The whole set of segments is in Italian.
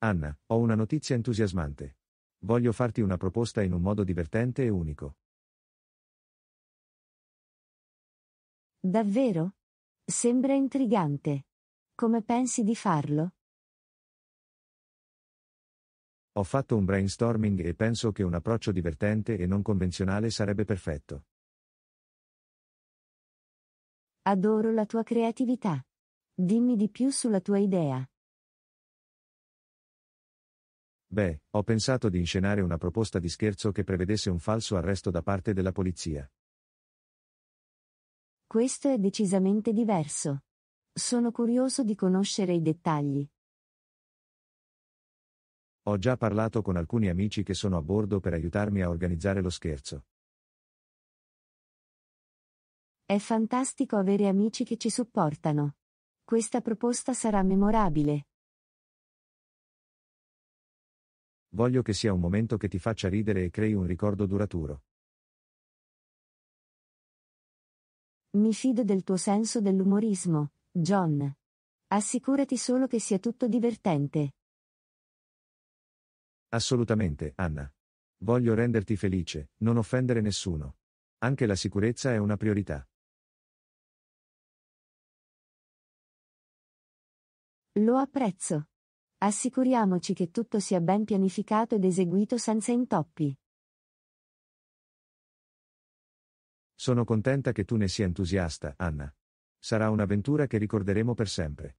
Anna, ho una notizia entusiasmante. Voglio farti una proposta in un modo divertente e unico. Davvero? Sembra intrigante. Come pensi di farlo? Ho fatto un brainstorming e penso che un approccio divertente e non convenzionale sarebbe perfetto. Adoro la tua creatività. Dimmi di più sulla tua idea. Beh, ho pensato di inscenare una proposta di scherzo che prevedesse un falso arresto da parte della polizia. Questo è decisamente diverso. Sono curioso di conoscere i dettagli. Ho già parlato con alcuni amici che sono a bordo per aiutarmi a organizzare lo scherzo. È fantastico avere amici che ci supportano. Questa proposta sarà memorabile. Voglio che sia un momento che ti faccia ridere e crei un ricordo duraturo. Mi fido del tuo senso dell'umorismo, John. Assicurati solo che sia tutto divertente. Assolutamente, Anna. Voglio renderti felice, non offendere nessuno. Anche la sicurezza è una priorità. Lo apprezzo. Assicuriamoci che tutto sia ben pianificato ed eseguito senza intoppi. Sono contenta che tu ne sia entusiasta, Anna. Sarà un'avventura che ricorderemo per sempre.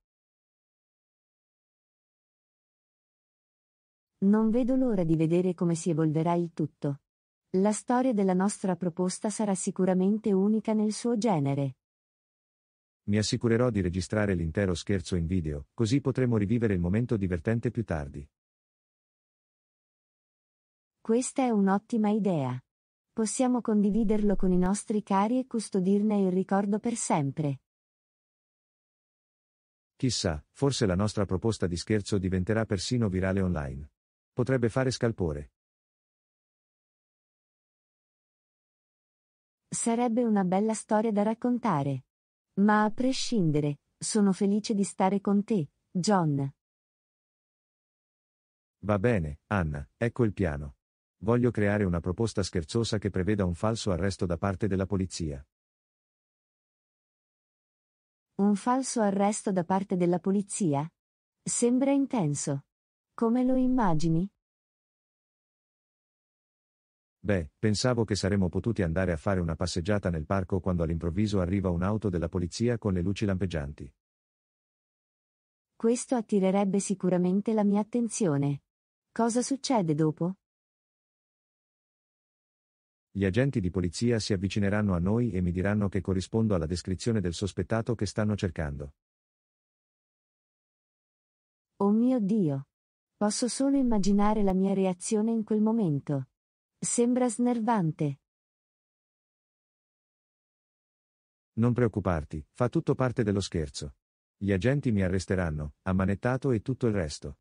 Non vedo l'ora di vedere come si evolverà il tutto. La storia della nostra proposta sarà sicuramente unica nel suo genere. Mi assicurerò di registrare l'intero scherzo in video, così potremo rivivere il momento divertente più tardi. Questa è un'ottima idea. Possiamo condividerlo con i nostri cari e custodirne il ricordo per sempre. Chissà, forse la nostra proposta di scherzo diventerà persino virale online. Potrebbe fare scalpore. Sarebbe una bella storia da raccontare. Ma a prescindere, sono felice di stare con te, John. Va bene, Anna, ecco il piano. Voglio creare una proposta scherzosa che preveda un falso arresto da parte della polizia. Un falso arresto da parte della polizia? Sembra intenso. Come lo immagini? Beh, pensavo che saremmo potuti andare a fare una passeggiata nel parco quando all'improvviso arriva un'auto della polizia con le luci lampeggianti. Questo attirerebbe sicuramente la mia attenzione. Cosa succede dopo? Gli agenti di polizia si avvicineranno a noi e mi diranno che corrispondo alla descrizione del sospettato che stanno cercando. Oh mio Dio! Posso solo immaginare la mia reazione in quel momento. Sembra snervante. Non preoccuparti, fa tutto parte dello scherzo. Gli agenti mi arresteranno, ammanettato e tutto il resto.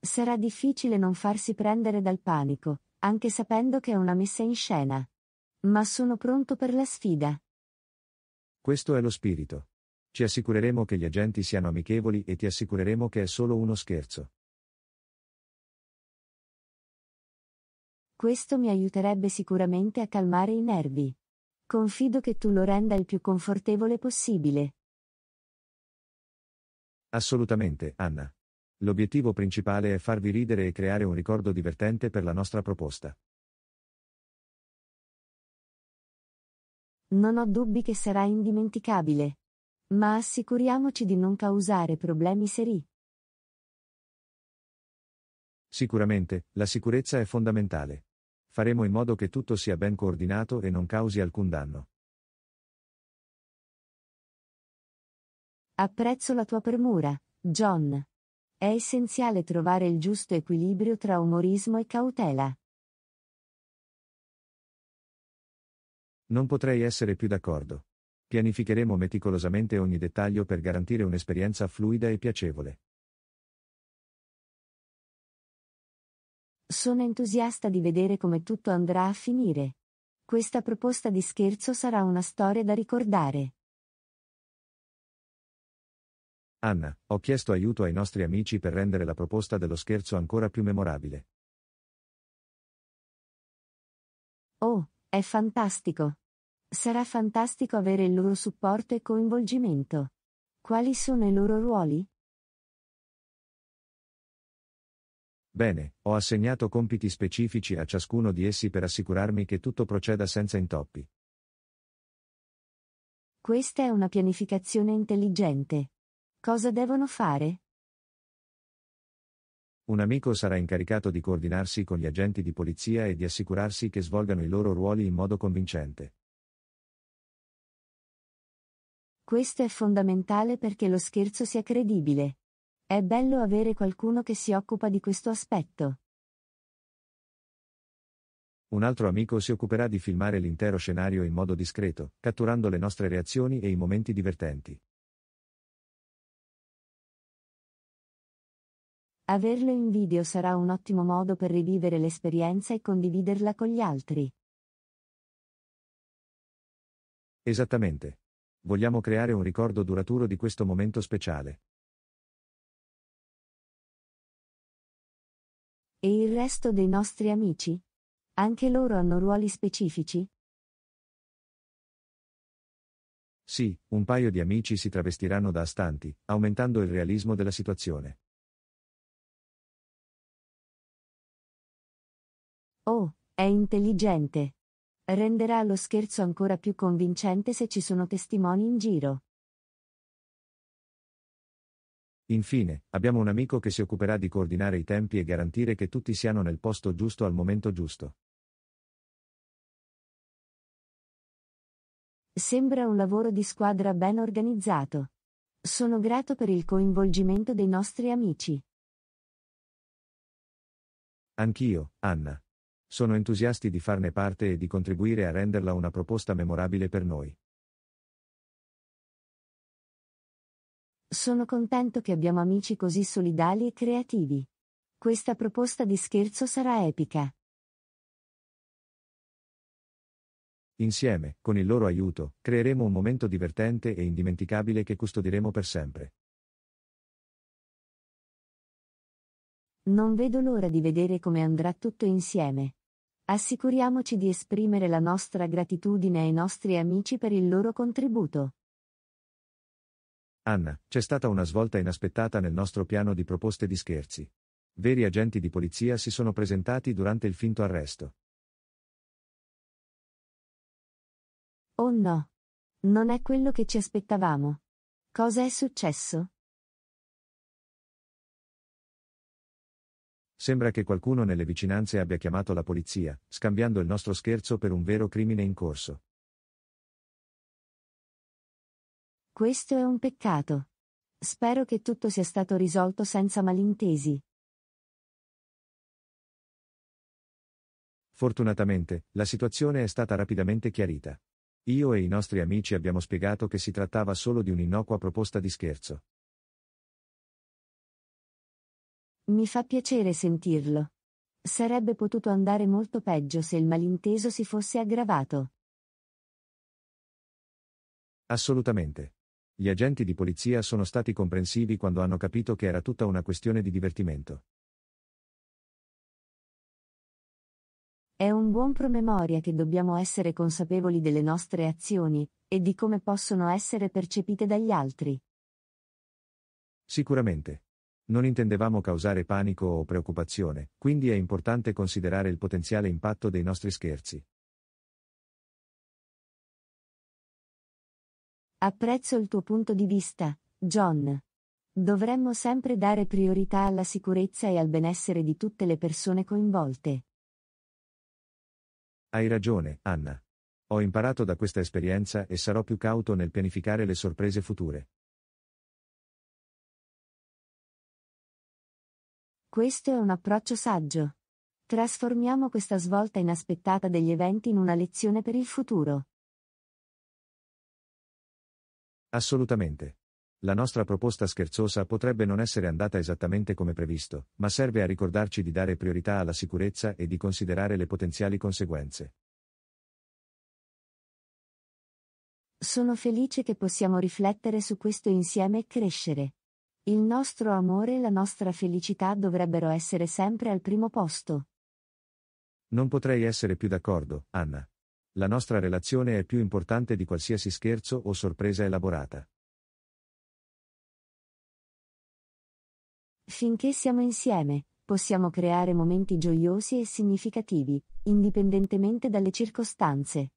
Sarà difficile non farsi prendere dal panico, anche sapendo che è una messa in scena. Ma sono pronto per la sfida. Questo è lo spirito. Ci assicureremo che gli agenti siano amichevoli e ti assicureremo che è solo uno scherzo. Questo mi aiuterebbe sicuramente a calmare i nervi. Confido che tu lo renda il più confortevole possibile. Assolutamente, Anna. L'obiettivo principale è farvi ridere e creare un ricordo divertente per la nostra proposta. Non ho dubbi che sarà indimenticabile. Ma assicuriamoci di non causare problemi seri. Sicuramente, la sicurezza è fondamentale. Faremo in modo che tutto sia ben coordinato e non causi alcun danno. Apprezzo la tua premura, John. È essenziale trovare il giusto equilibrio tra umorismo e cautela. Non potrei essere più d'accordo. Pianificheremo meticolosamente ogni dettaglio per garantire un'esperienza fluida e piacevole. Sono entusiasta di vedere come tutto andrà a finire. Questa proposta di scherzo sarà una storia da ricordare. Anna, ho chiesto aiuto ai nostri amici per rendere la proposta dello scherzo ancora più memorabile. Oh, è fantastico. Sarà fantastico avere il loro supporto e coinvolgimento. Quali sono i loro ruoli? Bene, ho assegnato compiti specifici a ciascuno di essi per assicurarmi che tutto proceda senza intoppi. Questa è una pianificazione intelligente. Cosa devono fare? Un amico sarà incaricato di coordinarsi con gli agenti di polizia e di assicurarsi che svolgano i loro ruoli in modo convincente. Questo è fondamentale perché lo scherzo sia credibile. È bello avere qualcuno che si occupa di questo aspetto. Un altro amico si occuperà di filmare l'intero scenario in modo discreto, catturando le nostre reazioni e i momenti divertenti. Averlo in video sarà un ottimo modo per rivivere l'esperienza e condividerla con gli altri. Esattamente. Vogliamo creare un ricordo duraturo di questo momento speciale. E il resto dei nostri amici? Anche loro hanno ruoli specifici? Sì, un paio di amici si travestiranno da astanti, aumentando il realismo della situazione. Oh, è intelligente. Renderà lo scherzo ancora più convincente se ci sono testimoni in giro. Infine, abbiamo un amico che si occuperà di coordinare i tempi e garantire che tutti siano nel posto giusto al momento giusto. Sembra un lavoro di squadra ben organizzato. Sono grato per il coinvolgimento dei nostri amici. Anch'io, Anna. Sono entusiasti di farne parte e di contribuire a renderla una proposta memorabile per noi. Sono contento che abbiamo amici così solidali e creativi. Questa proposta di scherzo sarà epica. Insieme, con il loro aiuto, creeremo un momento divertente e indimenticabile che custodiremo per sempre. Non vedo l'ora di vedere come andrà tutto insieme. Assicuriamoci di esprimere la nostra gratitudine ai nostri amici per il loro contributo. Anna, c'è stata una svolta inaspettata nel nostro piano di proposte di scherzi. Veri agenti di polizia si sono presentati durante il finto arresto. Oh no. Non è quello che ci aspettavamo. Cosa è successo? Sembra che qualcuno nelle vicinanze abbia chiamato la polizia, scambiando il nostro scherzo per un vero crimine in corso. Questo è un peccato. Spero che tutto sia stato risolto senza malintesi. Fortunatamente, la situazione è stata rapidamente chiarita. Io e i nostri amici abbiamo spiegato che si trattava solo di un'innocua proposta di scherzo. Mi fa piacere sentirlo. Sarebbe potuto andare molto peggio se il malinteso si fosse aggravato. Assolutamente. Gli agenti di polizia sono stati comprensivi quando hanno capito che era tutta una questione di divertimento. È un buon promemoria che dobbiamo essere consapevoli delle nostre azioni, e di come possono essere percepite dagli altri. Sicuramente. Non intendevamo causare panico o preoccupazione, quindi è importante considerare il potenziale impatto dei nostri scherzi. Apprezzo il tuo punto di vista, John. Dovremmo sempre dare priorità alla sicurezza e al benessere di tutte le persone coinvolte. Hai ragione, Anna. Ho imparato da questa esperienza e sarò più cauto nel pianificare le sorprese future. Questo è un approccio saggio. Trasformiamo questa svolta inaspettata degli eventi in una lezione per il futuro. Assolutamente. La nostra proposta scherzosa potrebbe non essere andata esattamente come previsto, ma serve a ricordarci di dare priorità alla sicurezza e di considerare le potenziali conseguenze. Sono felice che possiamo riflettere su questo insieme e crescere. Il nostro amore e la nostra felicità dovrebbero essere sempre al primo posto. Non potrei essere più d'accordo, Anna. La nostra relazione è più importante di qualsiasi scherzo o sorpresa elaborata. Finché siamo insieme, possiamo creare momenti gioiosi e significativi, indipendentemente dalle circostanze.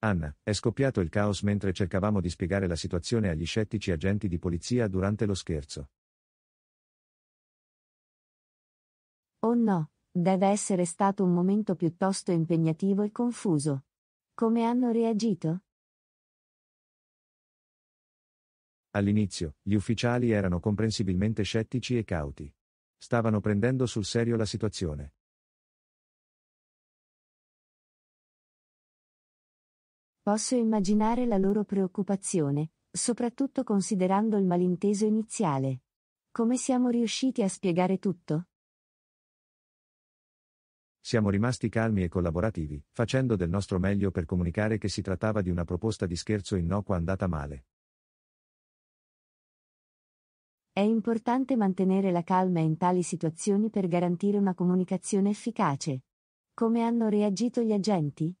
Anna, è scoppiato il caos mentre cercavamo di spiegare la situazione agli scettici agenti di polizia durante lo scherzo. Oh no, deve essere stato un momento piuttosto impegnativo e confuso. Come hanno reagito? All'inizio, gli ufficiali erano comprensibilmente scettici e cauti. Stavano prendendo sul serio la situazione. Posso immaginare la loro preoccupazione, soprattutto considerando il malinteso iniziale. Come siamo riusciti a spiegare tutto? Siamo rimasti calmi e collaborativi, facendo del nostro meglio per comunicare che si trattava di una proposta di scherzo innocua andata male. È importante mantenere la calma in tali situazioni per garantire una comunicazione efficace. Come hanno reagito gli agenti?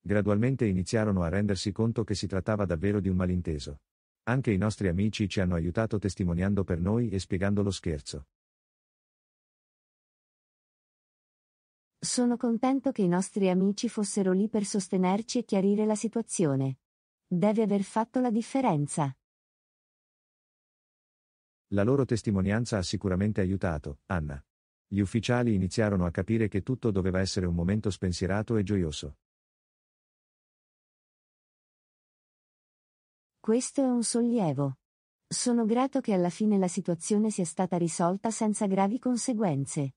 Gradualmente iniziarono a rendersi conto che si trattava davvero di un malinteso. Anche i nostri amici ci hanno aiutato testimoniando per noi e spiegando lo scherzo. Sono contento che i nostri amici fossero lì per sostenerci e chiarire la situazione. Deve aver fatto la differenza. La loro testimonianza ha sicuramente aiutato, Anna. Gli ufficiali iniziarono a capire che tutto doveva essere un momento spensierato e gioioso. Questo è un sollievo. Sono grato che alla fine la situazione sia stata risolta senza gravi conseguenze.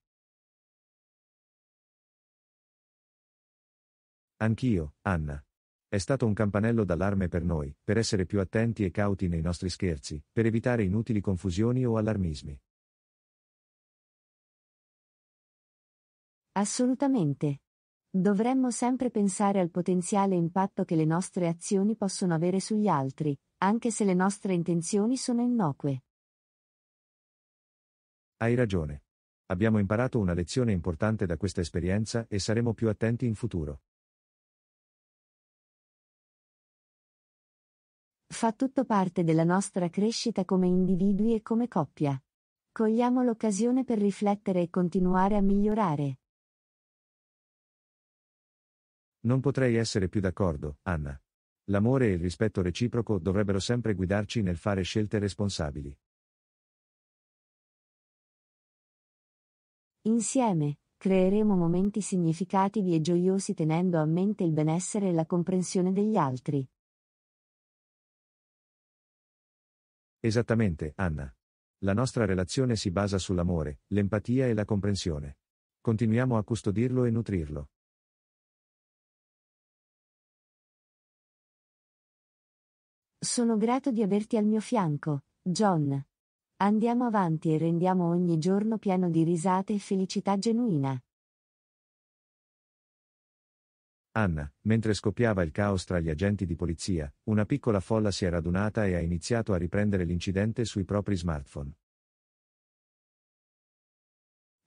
Anch'io, Anna. È stato un campanello d'allarme per noi, per essere più attenti e cauti nei nostri scherzi, per evitare inutili confusioni o allarmismi. Assolutamente. Dovremmo sempre pensare al potenziale impatto che le nostre azioni possono avere sugli altri, anche se le nostre intenzioni sono innocue. Hai ragione. Abbiamo imparato una lezione importante da questa esperienza e saremo più attenti in futuro. Fa tutto parte della nostra crescita come individui e come coppia. Cogliamo l'occasione per riflettere e continuare a migliorare. Non potrei essere più d'accordo, Anna. L'amore e il rispetto reciproco dovrebbero sempre guidarci nel fare scelte responsabili. Insieme, creeremo momenti significativi e gioiosi tenendo a mente il benessere e la comprensione degli altri. Esattamente, Anna. La nostra relazione si basa sull'amore, l'empatia e la comprensione. Continuiamo a custodirlo e nutrirlo. Sono grato di averti al mio fianco, John. Andiamo avanti e rendiamo ogni giorno pieno di risate e felicità genuina. Anna, mentre scoppiava il caos tra gli agenti di polizia, una piccola folla si è radunata e ha iniziato a riprendere l'incidente sui propri smartphone.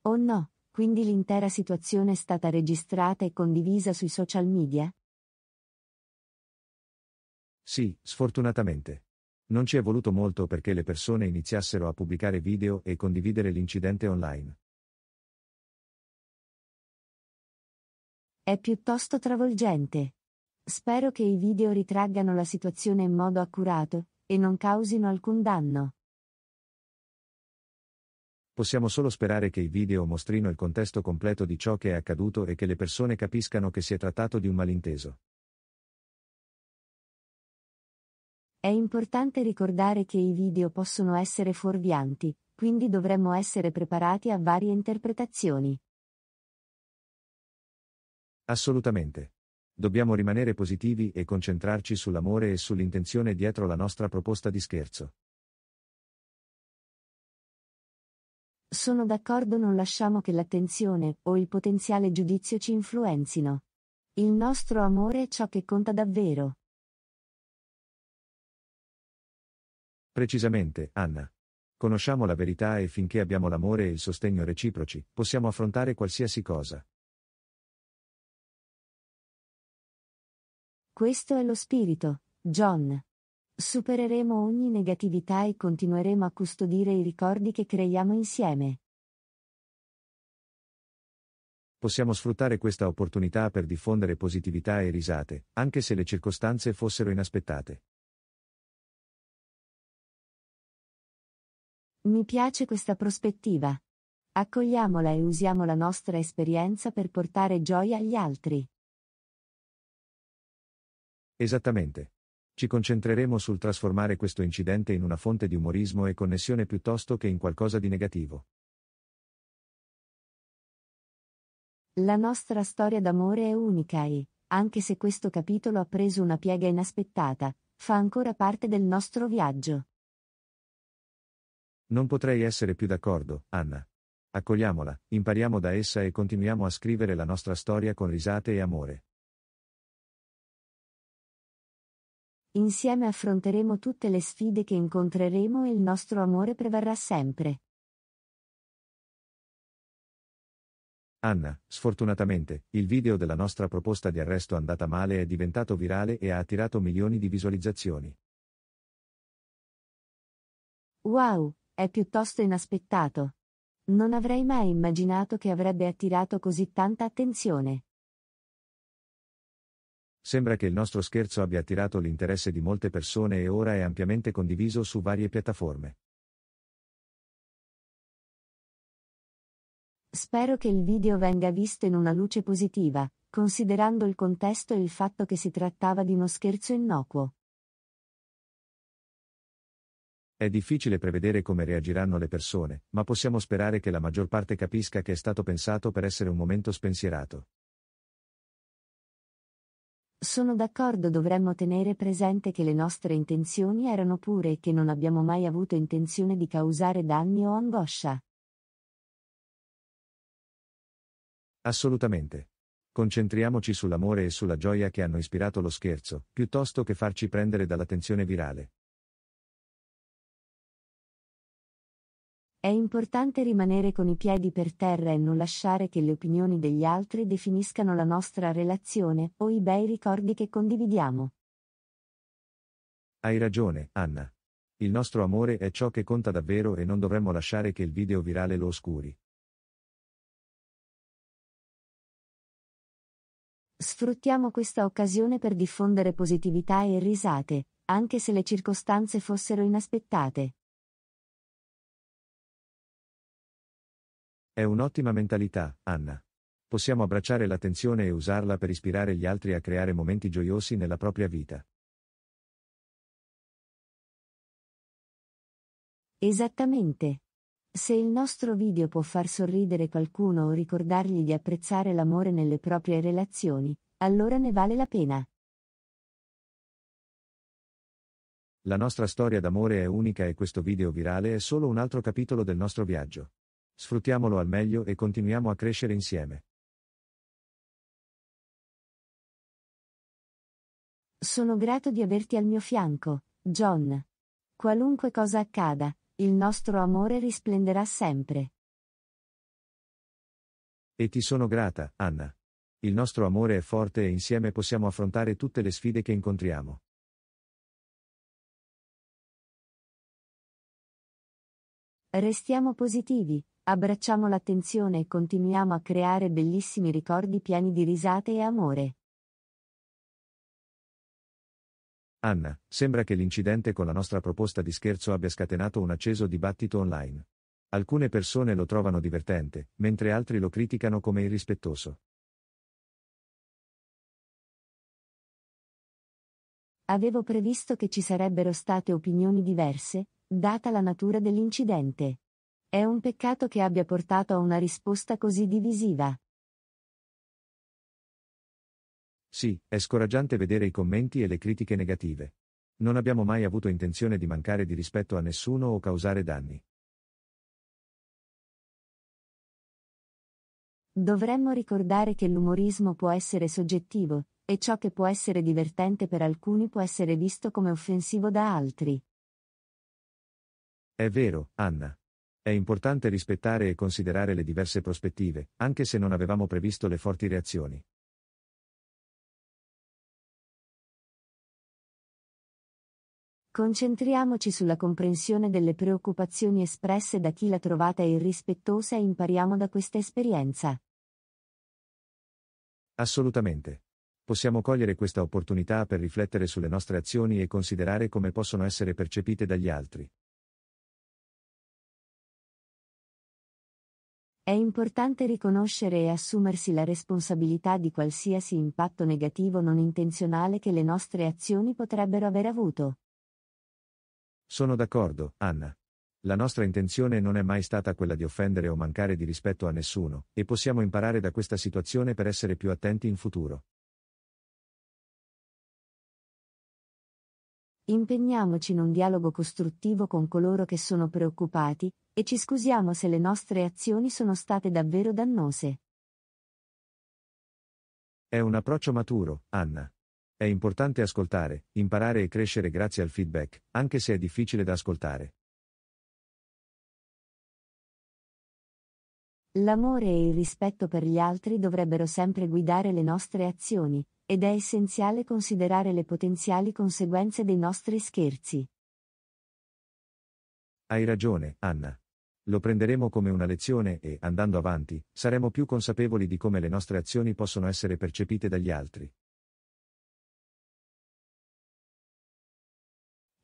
Oh no, quindi l'intera situazione è stata registrata e condivisa sui social media? Sì, sfortunatamente. Non ci è voluto molto perché le persone iniziassero a pubblicare video e condividere l'incidente online. È piuttosto travolgente. Spero che i video ritraggano la situazione in modo accurato, e non causino alcun danno. Possiamo solo sperare che i video mostrino il contesto completo di ciò che è accaduto e che le persone capiscano che si è trattato di un malinteso. È importante ricordare che i video possono essere fuorvianti, quindi dovremmo essere preparati a varie interpretazioni. Assolutamente. Dobbiamo rimanere positivi e concentrarci sull'amore e sull'intenzione dietro la nostra proposta di scherzo. Sono d'accordo non lasciamo che l'attenzione o il potenziale giudizio ci influenzino. Il nostro amore è ciò che conta davvero. Precisamente, Anna. Conosciamo la verità e finché abbiamo l'amore e il sostegno reciproci, possiamo affrontare qualsiasi cosa. Questo è lo spirito, John. Supereremo ogni negatività e continueremo a custodire i ricordi che creiamo insieme. Possiamo sfruttare questa opportunità per diffondere positività e risate, anche se le circostanze fossero inaspettate. Mi piace questa prospettiva. Accogliamola e usiamo la nostra esperienza per portare gioia agli altri. Esattamente. Ci concentreremo sul trasformare questo incidente in una fonte di umorismo e connessione piuttosto che in qualcosa di negativo. La nostra storia d'amore è unica e, anche se questo capitolo ha preso una piega inaspettata, fa ancora parte del nostro viaggio. Non potrei essere più d'accordo, Anna. Accogliamola, impariamo da essa e continuiamo a scrivere la nostra storia con risate e amore. Insieme affronteremo tutte le sfide che incontreremo e il nostro amore prevarrà sempre. Anna, sfortunatamente, il video della nostra proposta di arresto andata male è diventato virale e ha attirato milioni di visualizzazioni. Wow, è piuttosto inaspettato. Non avrei mai immaginato che avrebbe attirato così tanta attenzione. Sembra che il nostro scherzo abbia attirato l'interesse di molte persone e ora è ampiamente condiviso su varie piattaforme. Spero che il video venga visto in una luce positiva, considerando il contesto e il fatto che si trattava di uno scherzo innocuo. È difficile prevedere come reagiranno le persone, ma possiamo sperare che la maggior parte capisca che è stato pensato per essere un momento spensierato. Sono d'accordo dovremmo tenere presente che le nostre intenzioni erano pure e che non abbiamo mai avuto intenzione di causare danni o angoscia. Assolutamente. Concentriamoci sull'amore e sulla gioia che hanno ispirato lo scherzo, piuttosto che farci prendere dall'attenzione virale. È importante rimanere con i piedi per terra e non lasciare che le opinioni degli altri definiscano la nostra relazione o i bei ricordi che condividiamo. Hai ragione, Anna. Il nostro amore è ciò che conta davvero e non dovremmo lasciare che il video virale lo oscuri. Sfruttiamo questa occasione per diffondere positività e risate, anche se le circostanze fossero inaspettate. È un'ottima mentalità, Anna. Possiamo abbracciare l'attenzione e usarla per ispirare gli altri a creare momenti gioiosi nella propria vita. Esattamente. Se il nostro video può far sorridere qualcuno o ricordargli di apprezzare l'amore nelle proprie relazioni, allora ne vale la pena. La nostra storia d'amore è unica e questo video virale è solo un altro capitolo del nostro viaggio. Sfruttiamolo al meglio e continuiamo a crescere insieme. Sono grato di averti al mio fianco, John. Qualunque cosa accada, il nostro amore risplenderà sempre. E ti sono grata, Anna. Il nostro amore è forte e insieme possiamo affrontare tutte le sfide che incontriamo. Restiamo positivi, abbracciamo l'attenzione e continuiamo a creare bellissimi ricordi pieni di risate e amore. Anna, sembra che l'incidente con la nostra proposta di scherzo abbia scatenato un acceso dibattito online. Alcune persone lo trovano divertente, mentre altri lo criticano come irrispettoso. Avevo previsto che ci sarebbero state opinioni diverse, data la natura dell'incidente. È un peccato che abbia portato a una risposta così divisiva. Sì, è scoraggiante vedere i commenti e le critiche negative. Non abbiamo mai avuto intenzione di mancare di rispetto a nessuno o causare danni. Dovremmo ricordare che l'umorismo può essere soggettivo, e ciò che può essere divertente per alcuni può essere visto come offensivo da altri. È vero, Anna. È importante rispettare e considerare le diverse prospettive, anche se non avevamo previsto le forti reazioni. Concentriamoci sulla comprensione delle preoccupazioni espresse da chi l'ha trovata irrispettosa e impariamo da questa esperienza. Assolutamente. Possiamo cogliere questa opportunità per riflettere sulle nostre azioni e considerare come possono essere percepite dagli altri. È importante riconoscere e assumersi la responsabilità di qualsiasi impatto negativo non intenzionale che le nostre azioni potrebbero aver avuto. Sono d'accordo, Anna. La nostra intenzione non è mai stata quella di offendere o mancare di rispetto a nessuno, e possiamo imparare da questa situazione per essere più attenti in futuro. Impegniamoci in un dialogo costruttivo con coloro che sono preoccupati, e ci scusiamo se le nostre azioni sono state davvero dannose. È un approccio maturo, Anna. È importante ascoltare, imparare e crescere grazie al feedback, anche se è difficile da ascoltare. L'amore e il rispetto per gli altri dovrebbero sempre guidare le nostre azioni, ed è essenziale considerare le potenziali conseguenze dei nostri scherzi. Hai ragione, Anna. Lo prenderemo come una lezione e, andando avanti, saremo più consapevoli di come le nostre azioni possono essere percepite dagli altri.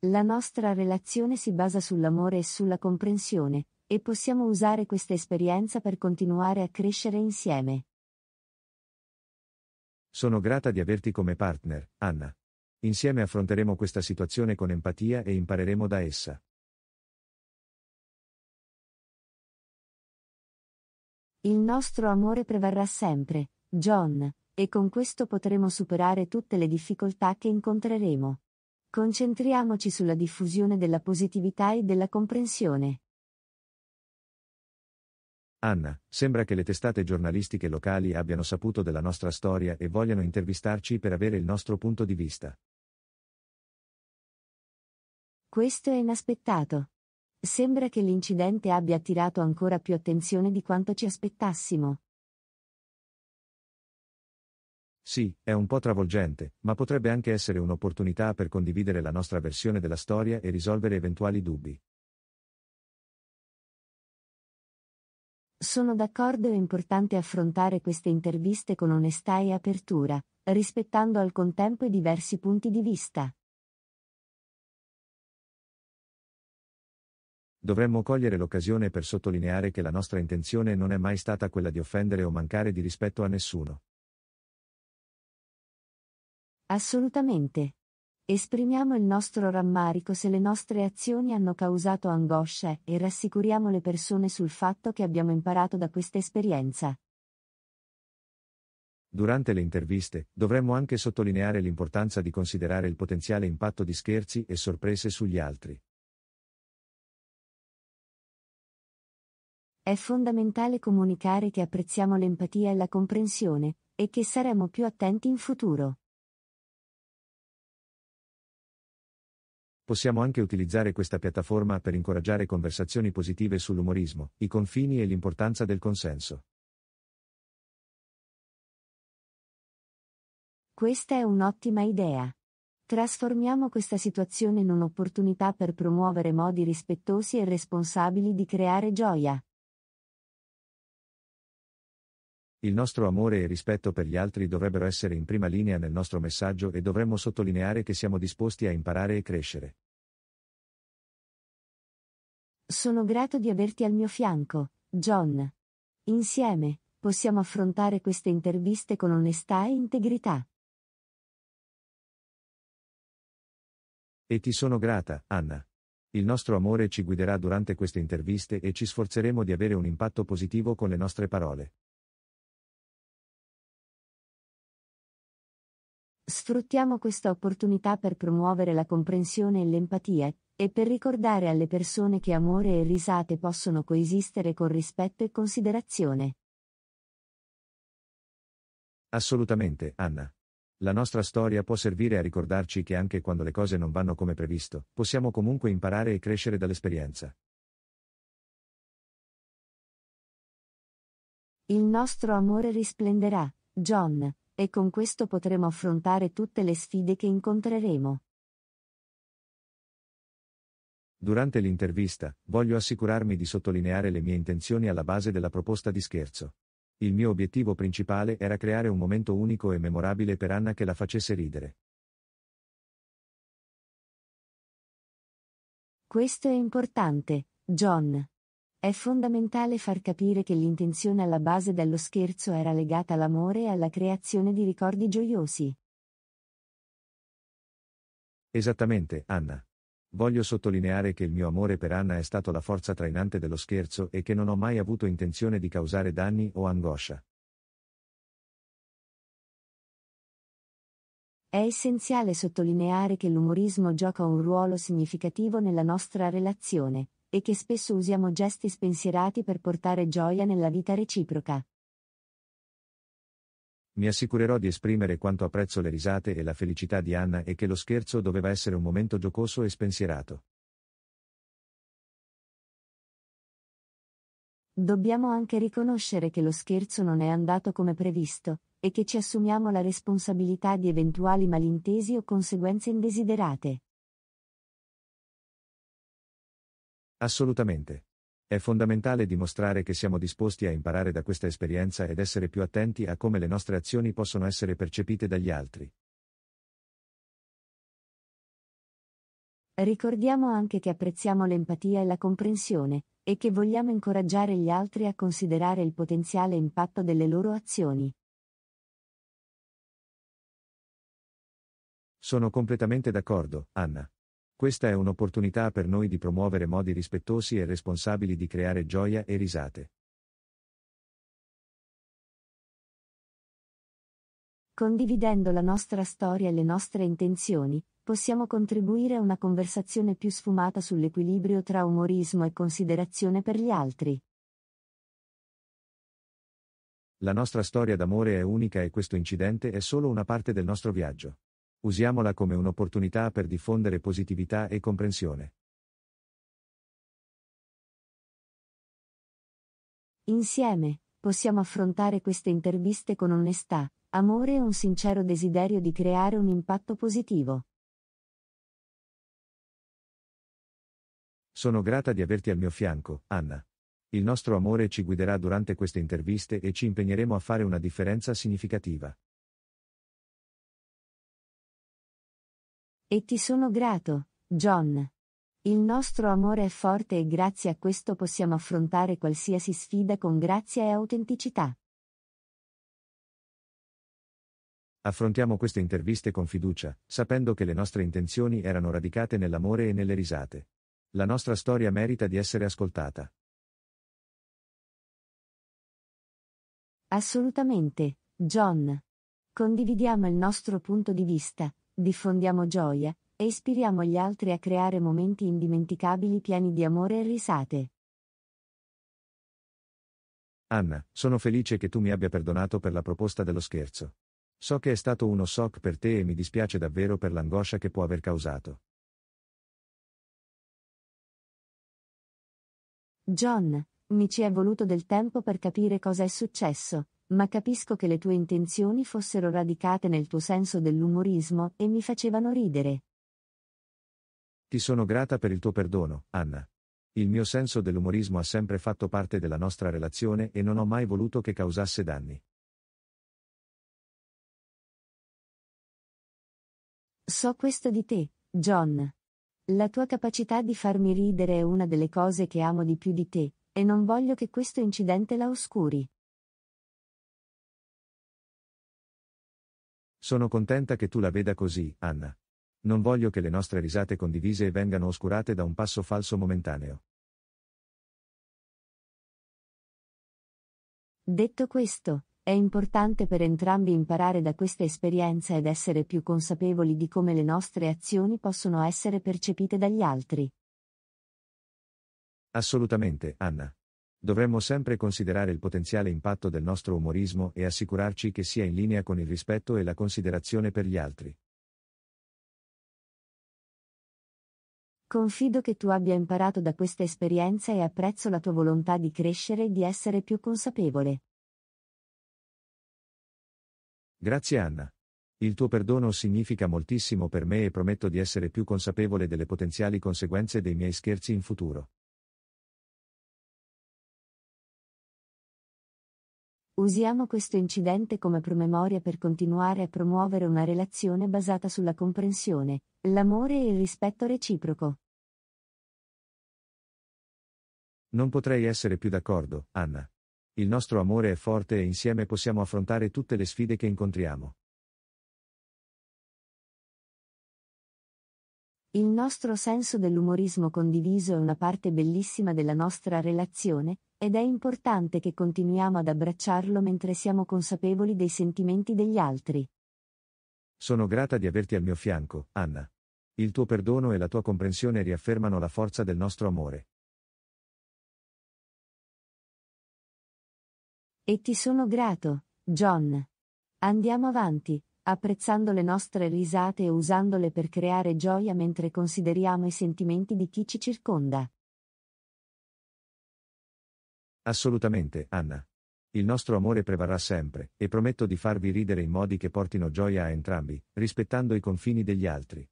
La nostra relazione si basa sull'amore e sulla comprensione, e possiamo usare questa esperienza per continuare a crescere insieme. Sono grata di averti come partner, Anna. Insieme affronteremo questa situazione con empatia e impareremo da essa. Il nostro amore prevarrà sempre, John, e con questo potremo superare tutte le difficoltà che incontreremo. Concentriamoci sulla diffusione della positività e della comprensione. Anna, sembra che le testate giornalistiche locali abbiano saputo della nostra storia e vogliano intervistarci per avere il nostro punto di vista. Questo è inaspettato. Sembra che l'incidente abbia attirato ancora più attenzione di quanto ci aspettassimo. Sì, è un po' travolgente, ma potrebbe anche essere un'opportunità per condividere la nostra versione della storia e risolvere eventuali dubbi. Sono d'accordo è importante affrontare queste interviste con onestà e apertura, rispettando al contempo i diversi punti di vista. Dovremmo cogliere l'occasione per sottolineare che la nostra intenzione non è mai stata quella di offendere o mancare di rispetto a nessuno. Assolutamente. Esprimiamo il nostro rammarico se le nostre azioni hanno causato angoscia e rassicuriamo le persone sul fatto che abbiamo imparato da questa esperienza. Durante le interviste, dovremmo anche sottolineare l'importanza di considerare il potenziale impatto di scherzi e sorprese sugli altri. È fondamentale comunicare che apprezziamo l'empatia e la comprensione, e che saremo più attenti in futuro. Possiamo anche utilizzare questa piattaforma per incoraggiare conversazioni positive sull'umorismo, i confini e l'importanza del consenso. Questa è un'ottima idea. Trasformiamo questa situazione in un'opportunità per promuovere modi rispettosi e responsabili di creare gioia. Il nostro amore e rispetto per gli altri dovrebbero essere in prima linea nel nostro messaggio e dovremmo sottolineare che siamo disposti a imparare e crescere. Sono grato di averti al mio fianco, John. Insieme, possiamo affrontare queste interviste con onestà e integrità. E ti sono grata, Anna. Il nostro amore ci guiderà durante queste interviste e ci sforzeremo di avere un impatto positivo con le nostre parole. Sfruttiamo questa opportunità per promuovere la comprensione e l'empatia, e per ricordare alle persone che amore e risate possono coesistere con rispetto e considerazione. Assolutamente, Anna. La nostra storia può servire a ricordarci che anche quando le cose non vanno come previsto, possiamo comunque imparare e crescere dall'esperienza. Il nostro amore risplenderà, John, e con questo potremo affrontare tutte le sfide che incontreremo. Durante l'intervista, voglio assicurarmi di sottolineare le mie intenzioni alla base della proposta di scherzo. Il mio obiettivo principale era creare un momento unico e memorabile per Anna che la facesse ridere. Questo è importante, John. È fondamentale far capire che l'intenzione alla base dello scherzo era legata all'amore e alla creazione di ricordi gioiosi. Esattamente, Anna. Voglio sottolineare che il mio amore per Anna è stato la forza trainante dello scherzo e che non ho mai avuto intenzione di causare danni o angoscia. È essenziale sottolineare che l'umorismo gioca un ruolo significativo nella nostra relazione, e che spesso usiamo gesti spensierati per portare gioia nella vita reciproca. Mi assicurerò di esprimere quanto apprezzo le risate e la felicità di Anna e che lo scherzo doveva essere un momento giocoso e spensierato. Dobbiamo anche riconoscere che lo scherzo non è andato come previsto, e che ci assumiamo la responsabilità di eventuali malintesi o conseguenze indesiderate. Assolutamente. È fondamentale dimostrare che siamo disposti a imparare da questa esperienza ed essere più attenti a come le nostre azioni possono essere percepite dagli altri. Ricordiamo anche che apprezziamo l'empatia e la comprensione, e che vogliamo incoraggiare gli altri a considerare il potenziale impatto delle loro azioni. Sono completamente d'accordo, Anna. Questa è un'opportunità per noi di promuovere modi rispettosi e responsabili di creare gioia e risate. Condividendo la nostra storia e le nostre intenzioni, possiamo contribuire a una conversazione più sfumata sull'equilibrio tra umorismo e considerazione per gli altri. La nostra storia d'amore è unica e questo incidente è solo una parte del nostro viaggio. Usiamola come un'opportunità per diffondere positività e comprensione. Insieme, possiamo affrontare queste interviste con onestà, amore e un sincero desiderio di creare un impatto positivo. Sono grata di averti al mio fianco, Anna. Il nostro amore ci guiderà durante queste interviste e ci impegneremo a fare una differenza significativa. E ti sono grato, John. Il nostro amore è forte e grazie a questo possiamo affrontare qualsiasi sfida con grazia e autenticità. Affrontiamo queste interviste con fiducia, sapendo che le nostre intenzioni erano radicate nell'amore e nelle risate. La nostra storia merita di essere ascoltata. Assolutamente, John. Condividiamo il nostro punto di vista, diffondiamo gioia, e ispiriamo gli altri a creare momenti indimenticabili pieni di amore e risate. Anna, sono felice che tu mi abbia perdonato per la proposta dello scherzo. So che è stato uno shock per te e mi dispiace davvero per l'angoscia che può aver causato. John, mi ci è voluto del tempo per capire cosa è successo, ma capisco che le tue intenzioni fossero radicate nel tuo senso dell'umorismo e mi facevano ridere. Ti sono grata per il tuo perdono, Anna. Il mio senso dell'umorismo ha sempre fatto parte della nostra relazione e non ho mai voluto che causasse danni. So questo di te, John. La tua capacità di farmi ridere è una delle cose che amo di più di te, e non voglio che questo incidente la oscuri. Sono contenta che tu la veda così, Anna. Non voglio che le nostre risate condivise vengano oscurate da un passo falso momentaneo. Detto questo, è importante per entrambi imparare da questa esperienza ed essere più consapevoli di come le nostre azioni possono essere percepite dagli altri. Assolutamente, Anna. Dovremmo sempre considerare il potenziale impatto del nostro umorismo e assicurarci che sia in linea con il rispetto e la considerazione per gli altri. Confido che tu abbia imparato da questa esperienza e apprezzo la tua volontà di crescere e di essere più consapevole. Grazie Anna. Il tuo perdono significa moltissimo per me e prometto di essere più consapevole delle potenziali conseguenze dei miei scherzi in futuro. Usiamo questo incidente come promemoria per continuare a promuovere una relazione basata sulla comprensione, l'amore e il rispetto reciproco. Non potrei essere più d'accordo, Anna. Il nostro amore è forte e insieme possiamo affrontare tutte le sfide che incontriamo. Il nostro senso dell'umorismo condiviso è una parte bellissima della nostra relazione, ed è importante che continuiamo ad abbracciarlo mentre siamo consapevoli dei sentimenti degli altri. Sono grata di averti al mio fianco, Anna. Il tuo perdono e la tua comprensione riaffermano la forza del nostro amore. E ti sono grato, John. Andiamo avanti, apprezzando le nostre risate e usandole per creare gioia mentre consideriamo i sentimenti di chi ci circonda. Assolutamente, Anna. Il nostro amore prevarrà sempre, e prometto di farvi ridere in modi che portino gioia a entrambi, rispettando i confini degli altri.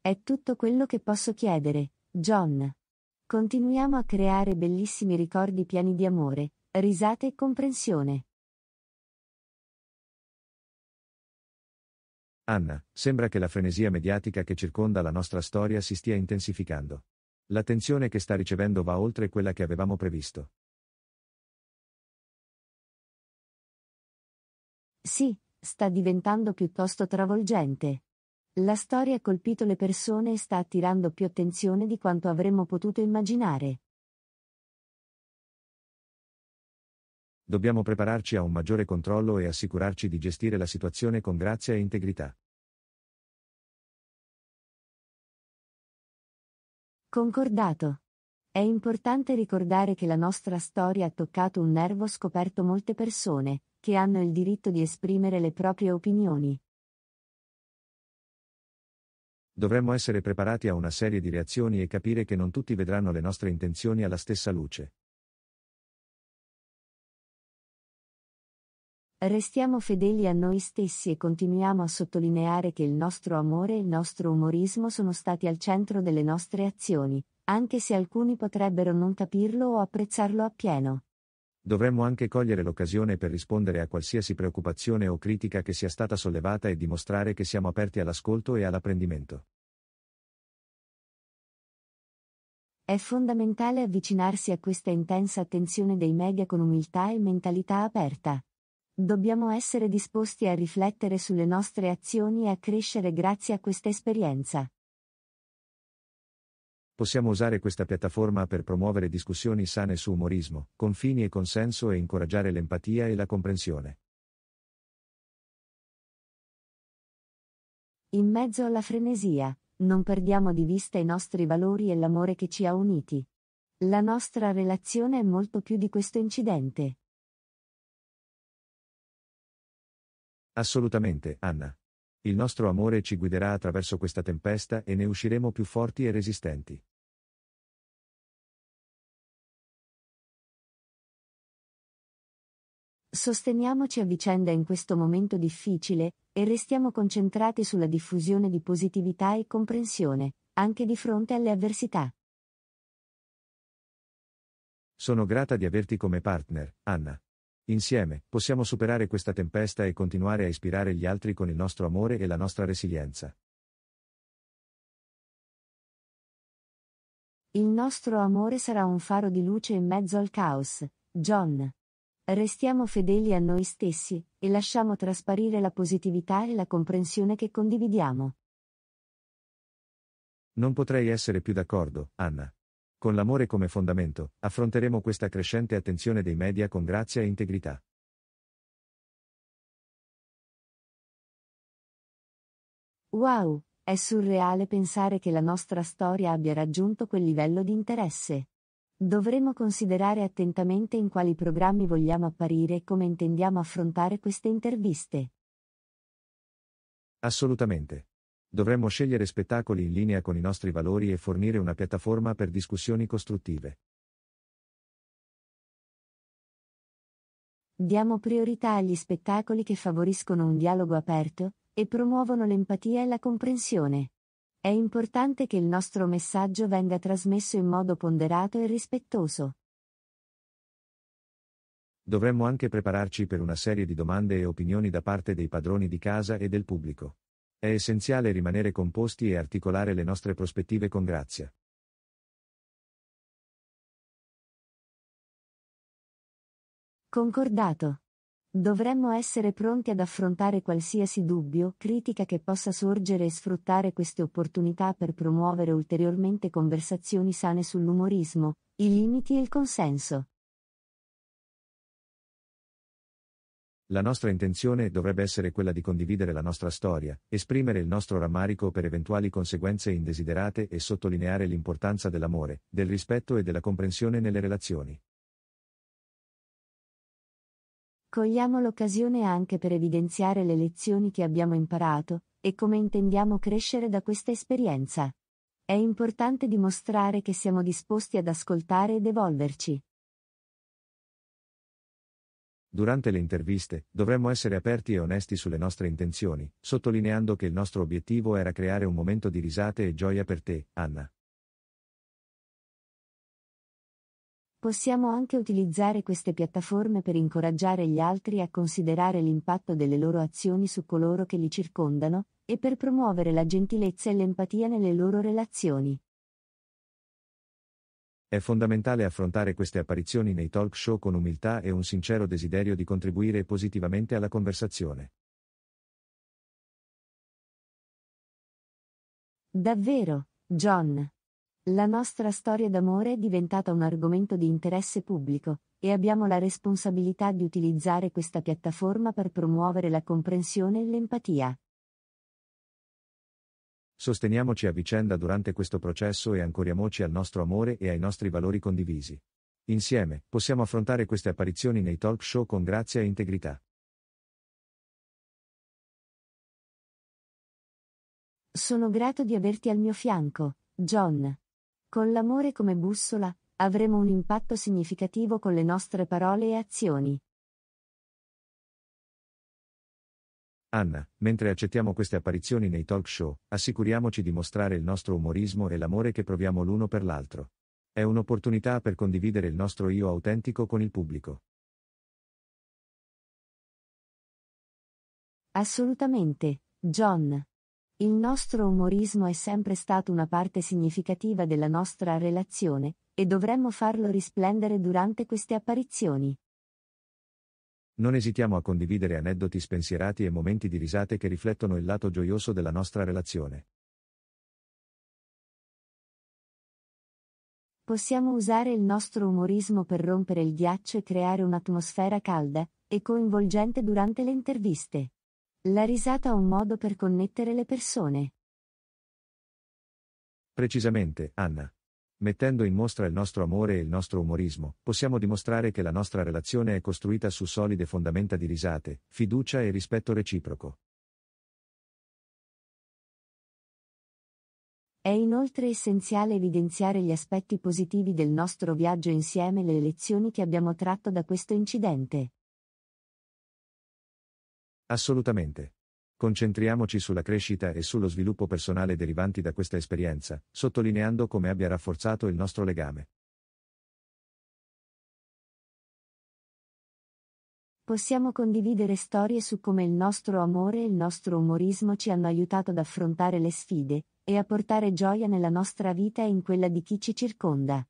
È tutto quello che posso chiedere, John. Continuiamo a creare bellissimi ricordi pieni di amore, risate e comprensione. Anna, sembra che la frenesia mediatica che circonda la nostra storia si stia intensificando. L'attenzione che sta ricevendo va oltre quella che avevamo previsto. Sì, sta diventando piuttosto travolgente. La storia ha colpito le persone e sta attirando più attenzione di quanto avremmo potuto immaginare. Dobbiamo prepararci a un maggiore controllo e assicurarci di gestire la situazione con grazia e integrità. Concordato. È importante ricordare che la nostra storia ha toccato un nervo scoperto molte persone, che hanno il diritto di esprimere le proprie opinioni. Dovremmo essere preparati a una serie di reazioni e capire che non tutti vedranno le nostre intenzioni alla stessa luce. Restiamo fedeli a noi stessi e continuiamo a sottolineare che il nostro amore e il nostro umorismo sono stati al centro delle nostre azioni, anche se alcuni potrebbero non capirlo o apprezzarlo appieno. Dovremmo anche cogliere l'occasione per rispondere a qualsiasi preoccupazione o critica che sia stata sollevata e dimostrare che siamo aperti all'ascolto e all'apprendimento. È fondamentale avvicinarsi a questa intensa attenzione dei media con umiltà e mentalità aperta. Dobbiamo essere disposti a riflettere sulle nostre azioni e a crescere grazie a questa esperienza. Possiamo usare questa piattaforma per promuovere discussioni sane su umorismo, confini e consenso e incoraggiare l'empatia e la comprensione. In mezzo alla frenesia, non perdiamo di vista i nostri valori e l'amore che ci ha uniti. La nostra relazione è molto più di questo incidente. Assolutamente, Anna. Il nostro amore ci guiderà attraverso questa tempesta e ne usciremo più forti e resistenti. Sosteniamoci a vicenda in questo momento difficile, e restiamo concentrati sulla diffusione di positività e comprensione, anche di fronte alle avversità. Sono grata di averti come partner, Anna. Insieme, possiamo superare questa tempesta e continuare a ispirare gli altri con il nostro amore e la nostra resilienza. Il nostro amore sarà un faro di luce in mezzo al caos, John. Restiamo fedeli a noi stessi, e lasciamo trasparire la positività e la comprensione che condividiamo. Non potrei essere più d'accordo, Anna. Con l'amore come fondamento, affronteremo questa crescente attenzione dei media con grazia e integrità. Wow, È surreale pensare che la nostra storia abbia raggiunto quel livello di interesse. Dovremo considerare attentamente in quali programmi vogliamo apparire e come intendiamo affrontare queste interviste. Assolutamente. Dovremmo scegliere spettacoli in linea con i nostri valori e fornire una piattaforma per discussioni costruttive. Diamo priorità agli spettacoli che favoriscono un dialogo aperto e promuovono l'empatia e la comprensione. È importante che il nostro messaggio venga trasmesso in modo ponderato e rispettoso. Dovremmo anche prepararci per una serie di domande e opinioni da parte dei padroni di casa e del pubblico. È essenziale rimanere composti e articolare le nostre prospettive con grazia. Concordato. Dovremmo essere pronti ad affrontare qualsiasi dubbio, critica che possa sorgere e sfruttare queste opportunità per promuovere ulteriormente conversazioni sane sull'umorismo, i limiti e il consenso. La nostra intenzione dovrebbe essere quella di condividere la nostra storia, esprimere il nostro rammarico per eventuali conseguenze indesiderate e sottolineare l'importanza dell'amore, del rispetto e della comprensione nelle relazioni. Cogliamo l'occasione anche per evidenziare le lezioni che abbiamo imparato e come intendiamo crescere da questa esperienza. È importante dimostrare che siamo disposti ad ascoltare ed evolverci. Durante le interviste, dovremmo essere aperti e onesti sulle nostre intenzioni, sottolineando che il nostro obiettivo era creare un momento di risate e gioia per te, Anna. Possiamo anche utilizzare queste piattaforme per incoraggiare gli altri a considerare l'impatto delle loro azioni su coloro che li circondano, e per promuovere la gentilezza e l'empatia nelle loro relazioni. È fondamentale affrontare queste apparizioni nei talk show con umiltà e un sincero desiderio di contribuire positivamente alla conversazione. Davvero, John. La nostra storia d'amore è diventata un argomento di interesse pubblico, e abbiamo la responsabilità di utilizzare questa piattaforma per promuovere la comprensione e l'empatia. Sosteniamoci a vicenda durante questo processo e ancoriamoci al nostro amore e ai nostri valori condivisi. Insieme, possiamo affrontare queste apparizioni nei talk show con grazia e integrità. Sono grato di averti al mio fianco, John. Con l'amore come bussola, avremo un impatto significativo con le nostre parole e azioni. Anna, mentre accettiamo queste apparizioni nei talk show, assicuriamoci di mostrare il nostro umorismo e l'amore che proviamo l'uno per l'altro. È un'opportunità per condividere il nostro io autentico con il pubblico. Assolutamente, John. Il nostro umorismo è sempre stato una parte significativa della nostra relazione, e dovremmo farlo risplendere durante queste apparizioni. Non esitiamo a condividere aneddoti spensierati e momenti di risate che riflettono il lato gioioso della nostra relazione. Possiamo usare il nostro umorismo per rompere il ghiaccio e creare un'atmosfera calda e coinvolgente durante le interviste. La risata è un modo per connettere le persone. Precisamente, Anna. Mettendo in mostra il nostro amore e il nostro umorismo, possiamo dimostrare che la nostra relazione è costruita su solide fondamenta di risate, fiducia e rispetto reciproco. È inoltre essenziale evidenziare gli aspetti positivi del nostro viaggio insieme e le lezioni che abbiamo tratto da questo incidente. Assolutamente. Concentriamoci sulla crescita e sullo sviluppo personale derivanti da questa esperienza, sottolineando come abbia rafforzato il nostro legame. Possiamo condividere storie su come il nostro amore e il nostro umorismo ci hanno aiutato ad affrontare le sfide e a portare gioia nella nostra vita e in quella di chi ci circonda.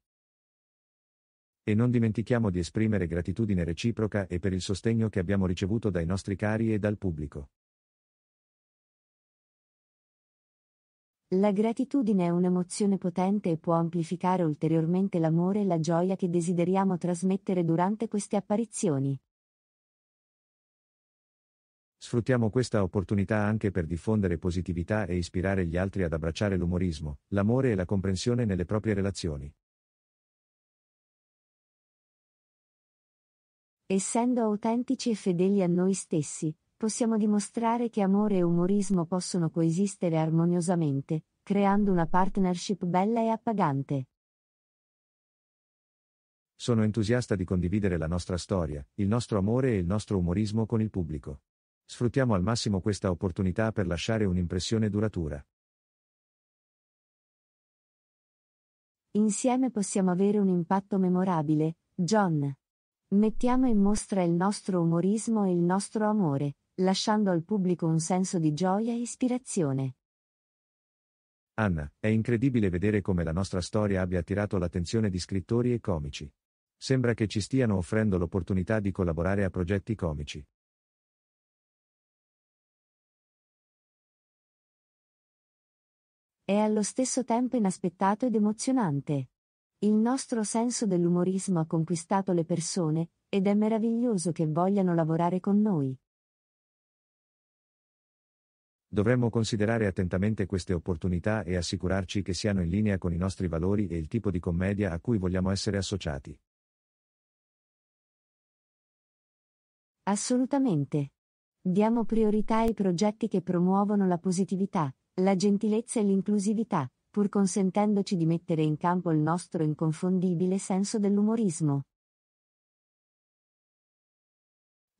E non dimentichiamo di esprimere gratitudine reciproca e per il sostegno che abbiamo ricevuto dai nostri cari e dal pubblico. La gratitudine è un'emozione potente e può amplificare ulteriormente l'amore e la gioia che desideriamo trasmettere durante queste apparizioni. Sfruttiamo questa opportunità anche per diffondere positività e ispirare gli altri ad abbracciare l'umorismo, l'amore e la comprensione nelle proprie relazioni. Essendo autentici e fedeli a noi stessi, possiamo dimostrare che amore e umorismo possono coesistere armoniosamente, creando una partnership bella e appagante. Sono entusiasta di condividere la nostra storia, il nostro amore e il nostro umorismo con il pubblico. Sfruttiamo al massimo questa opportunità per lasciare un'impressione duratura. Insieme possiamo avere un impatto memorabile, John. Mettiamo in mostra il nostro umorismo e il nostro amore, lasciando al pubblico un senso di gioia e ispirazione. Anna, è incredibile vedere come la nostra storia abbia attirato l'attenzione di scrittori e comici. Sembra che ci stiano offrendo l'opportunità di collaborare a progetti comici. È allo stesso tempo inaspettato ed emozionante. Il nostro senso dell'umorismo ha conquistato le persone, ed è meraviglioso che vogliano lavorare con noi. Dovremmo considerare attentamente queste opportunità e assicurarci che siano in linea con i nostri valori e il tipo di commedia a cui vogliamo essere associati. Assolutamente. Diamo priorità ai progetti che promuovono la positività, la gentilezza e l'inclusività, pur consentendoci di mettere in campo il nostro inconfondibile senso dell'umorismo.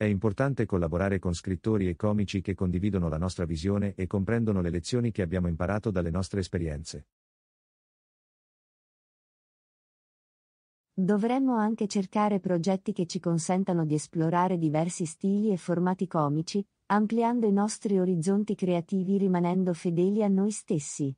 È importante collaborare con scrittori e comici che condividono la nostra visione e comprendono le lezioni che abbiamo imparato dalle nostre esperienze. Dovremmo anche cercare progetti che ci consentano di esplorare diversi stili e formati comici, ampliando i nostri orizzonti creativi rimanendo fedeli a noi stessi.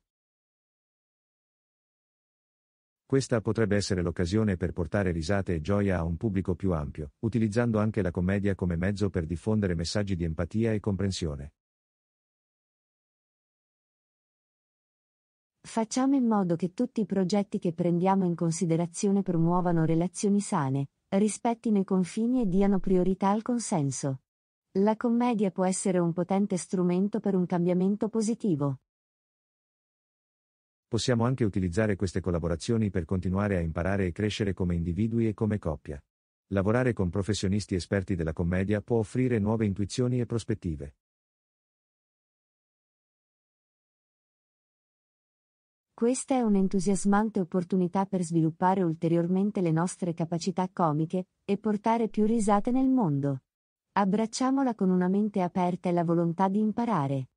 Questa potrebbe essere l'occasione per portare risate e gioia a un pubblico più ampio, utilizzando anche la commedia come mezzo per diffondere messaggi di empatia e comprensione. Facciamo in modo che tutti i progetti che prendiamo in considerazione promuovano relazioni sane, rispettino i confini e diano priorità al consenso. La commedia può essere un potente strumento per un cambiamento positivo. Possiamo anche utilizzare queste collaborazioni per continuare a imparare e crescere come individui e come coppia. Lavorare con professionisti esperti della commedia può offrire nuove intuizioni e prospettive. Questa è un'entusiasmante opportunità per sviluppare ulteriormente le nostre capacità comiche e portare più risate nel mondo. Abbracciamola con una mente aperta e la volontà di imparare.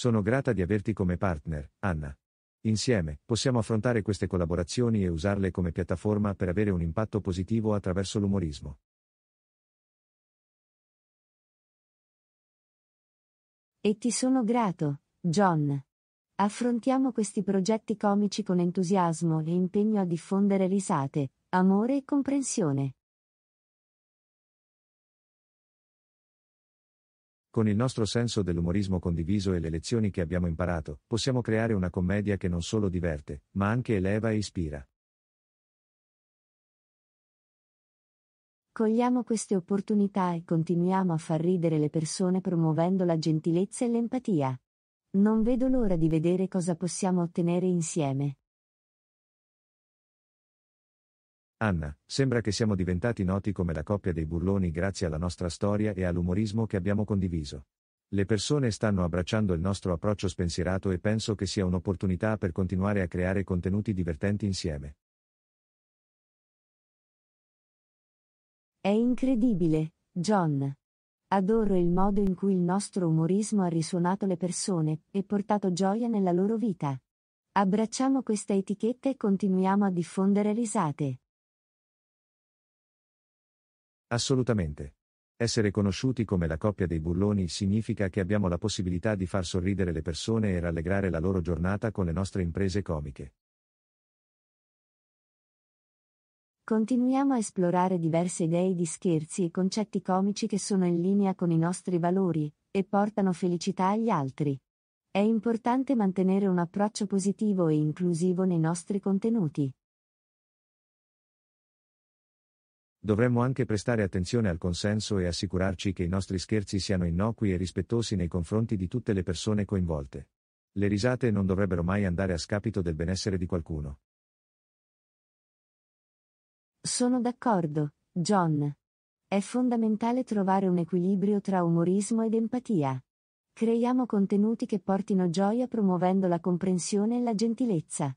Sono grata di averti come partner, Anna. Insieme, possiamo affrontare queste collaborazioni e usarle come piattaforma per avere un impatto positivo attraverso l'umorismo. E ti sono grato, John. Affrontiamo questi progetti comici con entusiasmo e impegno a diffondere risate, amore e comprensione. Con il nostro senso dell'umorismo condiviso e le lezioni che abbiamo imparato, possiamo creare una commedia che non solo diverte, ma anche eleva e ispira. Cogliamo queste opportunità e continuiamo a far ridere le persone promuovendo la gentilezza e l'empatia. Non vedo l'ora di vedere cosa possiamo ottenere insieme. Anna, sembra che siamo diventati noti come la coppia dei burloni grazie alla nostra storia e all'umorismo che abbiamo condiviso. Le persone stanno abbracciando il nostro approccio spensierato e penso che sia un'opportunità per continuare a creare contenuti divertenti insieme. È incredibile, John. Adoro il modo in cui il nostro umorismo ha risuonato le persone e portato gioia nella loro vita. Abbracciamo questa etichetta e continuiamo a diffondere risate. Assolutamente. Essere conosciuti come la coppia dei burloni significa che abbiamo la possibilità di far sorridere le persone e rallegrare la loro giornata con le nostre imprese comiche. Continuiamo a esplorare diverse idee di scherzi e concetti comici che sono in linea con i nostri valori e portano felicità agli altri. È importante mantenere un approccio positivo e inclusivo nei nostri contenuti. Dovremmo anche prestare attenzione al consenso e assicurarci che i nostri scherzi siano innocui e rispettosi nei confronti di tutte le persone coinvolte. Le risate non dovrebbero mai andare a scapito del benessere di qualcuno. Sono d'accordo, John. È fondamentale trovare un equilibrio tra umorismo ed empatia. Creiamo contenuti che portino gioia promuovendo la comprensione e la gentilezza.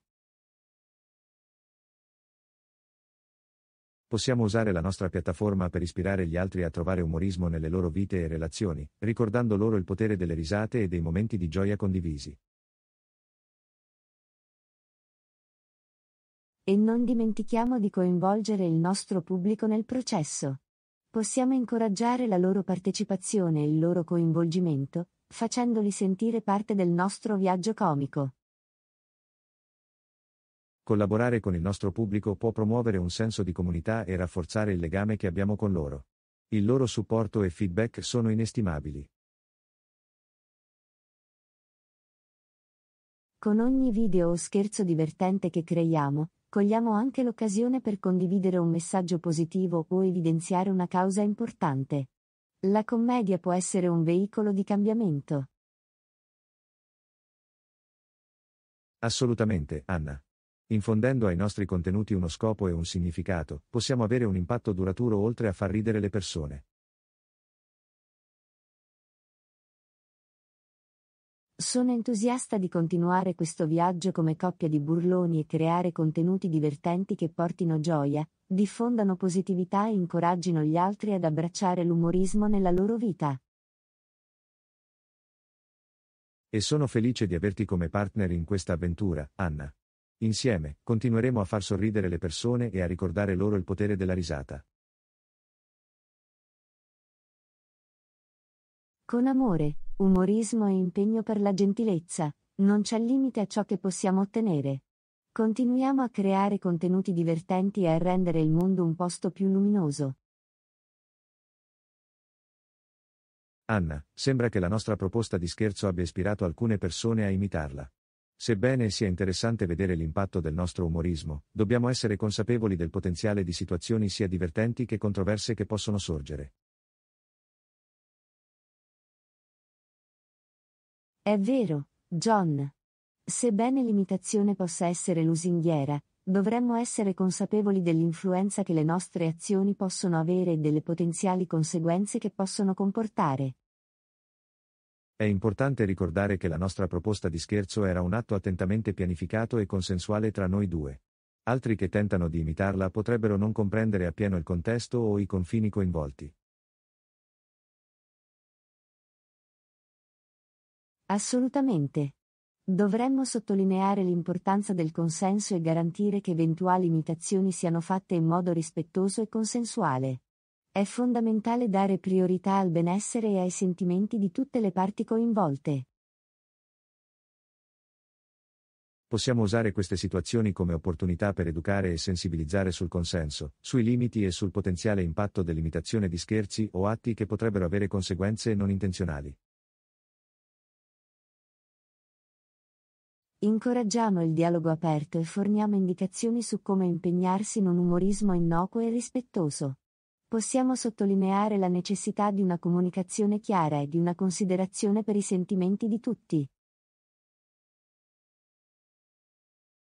Possiamo usare la nostra piattaforma per ispirare gli altri a trovare umorismo nelle loro vite e relazioni, ricordando loro il potere delle risate e dei momenti di gioia condivisi. E non dimentichiamo di coinvolgere il nostro pubblico nel processo. Possiamo incoraggiare la loro partecipazione e il loro coinvolgimento, facendoli sentire parte del nostro viaggio comico. Collaborare con il nostro pubblico può promuovere un senso di comunità e rafforzare il legame che abbiamo con loro. Il loro supporto e feedback sono inestimabili. Con ogni video o scherzo divertente che creiamo, cogliamo anche l'occasione per condividere un messaggio positivo o evidenziare una causa importante. La commedia può essere un veicolo di cambiamento. Assolutamente, Anna. Infondendo ai nostri contenuti uno scopo e un significato, possiamo avere un impatto duraturo oltre a far ridere le persone. Sono entusiasta di continuare questo viaggio come coppia di burloni e creare contenuti divertenti che portino gioia, diffondano positività e incoraggino gli altri ad abbracciare l'umorismo nella loro vita. E sono felice di averti come partner in questa avventura, Anna. Insieme, continueremo a far sorridere le persone e a ricordare loro il potere della risata. Con amore, umorismo e impegno per la gentilezza, non c'è limite a ciò che possiamo ottenere. Continuiamo a creare contenuti divertenti e a rendere il mondo un posto più luminoso. Anna, sembra che la nostra proposta di scherzo abbia ispirato alcune persone a imitarla. Sebbene sia interessante vedere l'impatto del nostro umorismo, dobbiamo essere consapevoli del potenziale di situazioni sia divertenti che controverse che possono sorgere. È vero, John. Sebbene l'imitazione possa essere lusinghiera, dovremmo essere consapevoli dell'influenza che le nostre azioni possono avere e delle potenziali conseguenze che possono comportare. È importante ricordare che la nostra proposta di scherzo era un atto attentamente pianificato e consensuale tra noi due. Altri che tentano di imitarla potrebbero non comprendere appieno il contesto o i confini coinvolti. Assolutamente. Dovremmo sottolineare l'importanza del consenso e garantire che eventuali imitazioni siano fatte in modo rispettoso e consensuale. È fondamentale dare priorità al benessere e ai sentimenti di tutte le parti coinvolte. Possiamo usare queste situazioni come opportunità per educare e sensibilizzare sul consenso, sui limiti e sul potenziale impatto dell'imitazione di scherzi o atti che potrebbero avere conseguenze non intenzionali. Incoraggiamo il dialogo aperto e forniamo indicazioni su come impegnarsi in un umorismo innocuo e rispettoso possiamo sottolineare la necessità di una comunicazione chiara e di una considerazione per i sentimenti di tutti.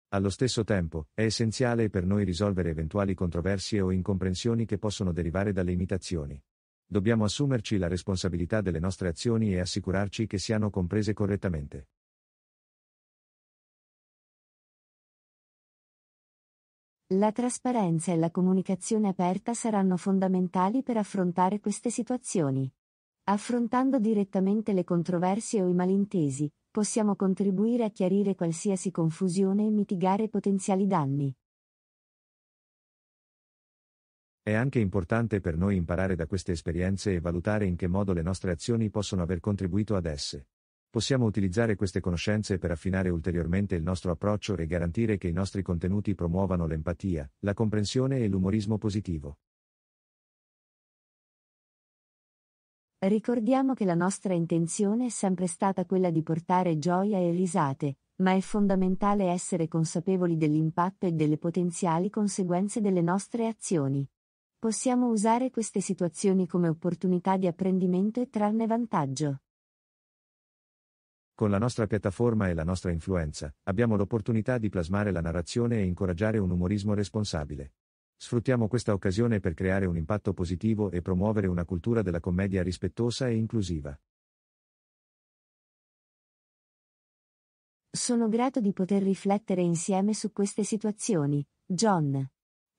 Allo stesso tempo, è essenziale per noi risolvere eventuali controversie o incomprensioni che possono derivare dalle imitazioni. Dobbiamo assumerci la responsabilità delle nostre azioni e assicurarci che siano comprese correttamente. La trasparenza e la comunicazione aperta saranno fondamentali per affrontare queste situazioni. Affrontando direttamente le controversie o i malintesi, possiamo contribuire a chiarire qualsiasi confusione e mitigare potenziali danni. È anche importante per noi imparare da queste esperienze e valutare in che modo le nostre azioni possono aver contribuito ad esse. Possiamo utilizzare queste conoscenze per affinare ulteriormente il nostro approccio e garantire che i nostri contenuti promuovano l'empatia, la comprensione e l'umorismo positivo. Ricordiamo che la nostra intenzione è sempre stata quella di portare gioia e risate, ma è fondamentale essere consapevoli dell'impatto e delle potenziali conseguenze delle nostre azioni. Possiamo usare queste situazioni come opportunità di apprendimento e trarne vantaggio. Con la nostra piattaforma e la nostra influenza, abbiamo l'opportunità di plasmare la narrazione e incoraggiare un umorismo responsabile. Sfruttiamo questa occasione per creare un impatto positivo e promuovere una cultura della commedia rispettosa e inclusiva. Sono grato di poter riflettere insieme su queste situazioni, John.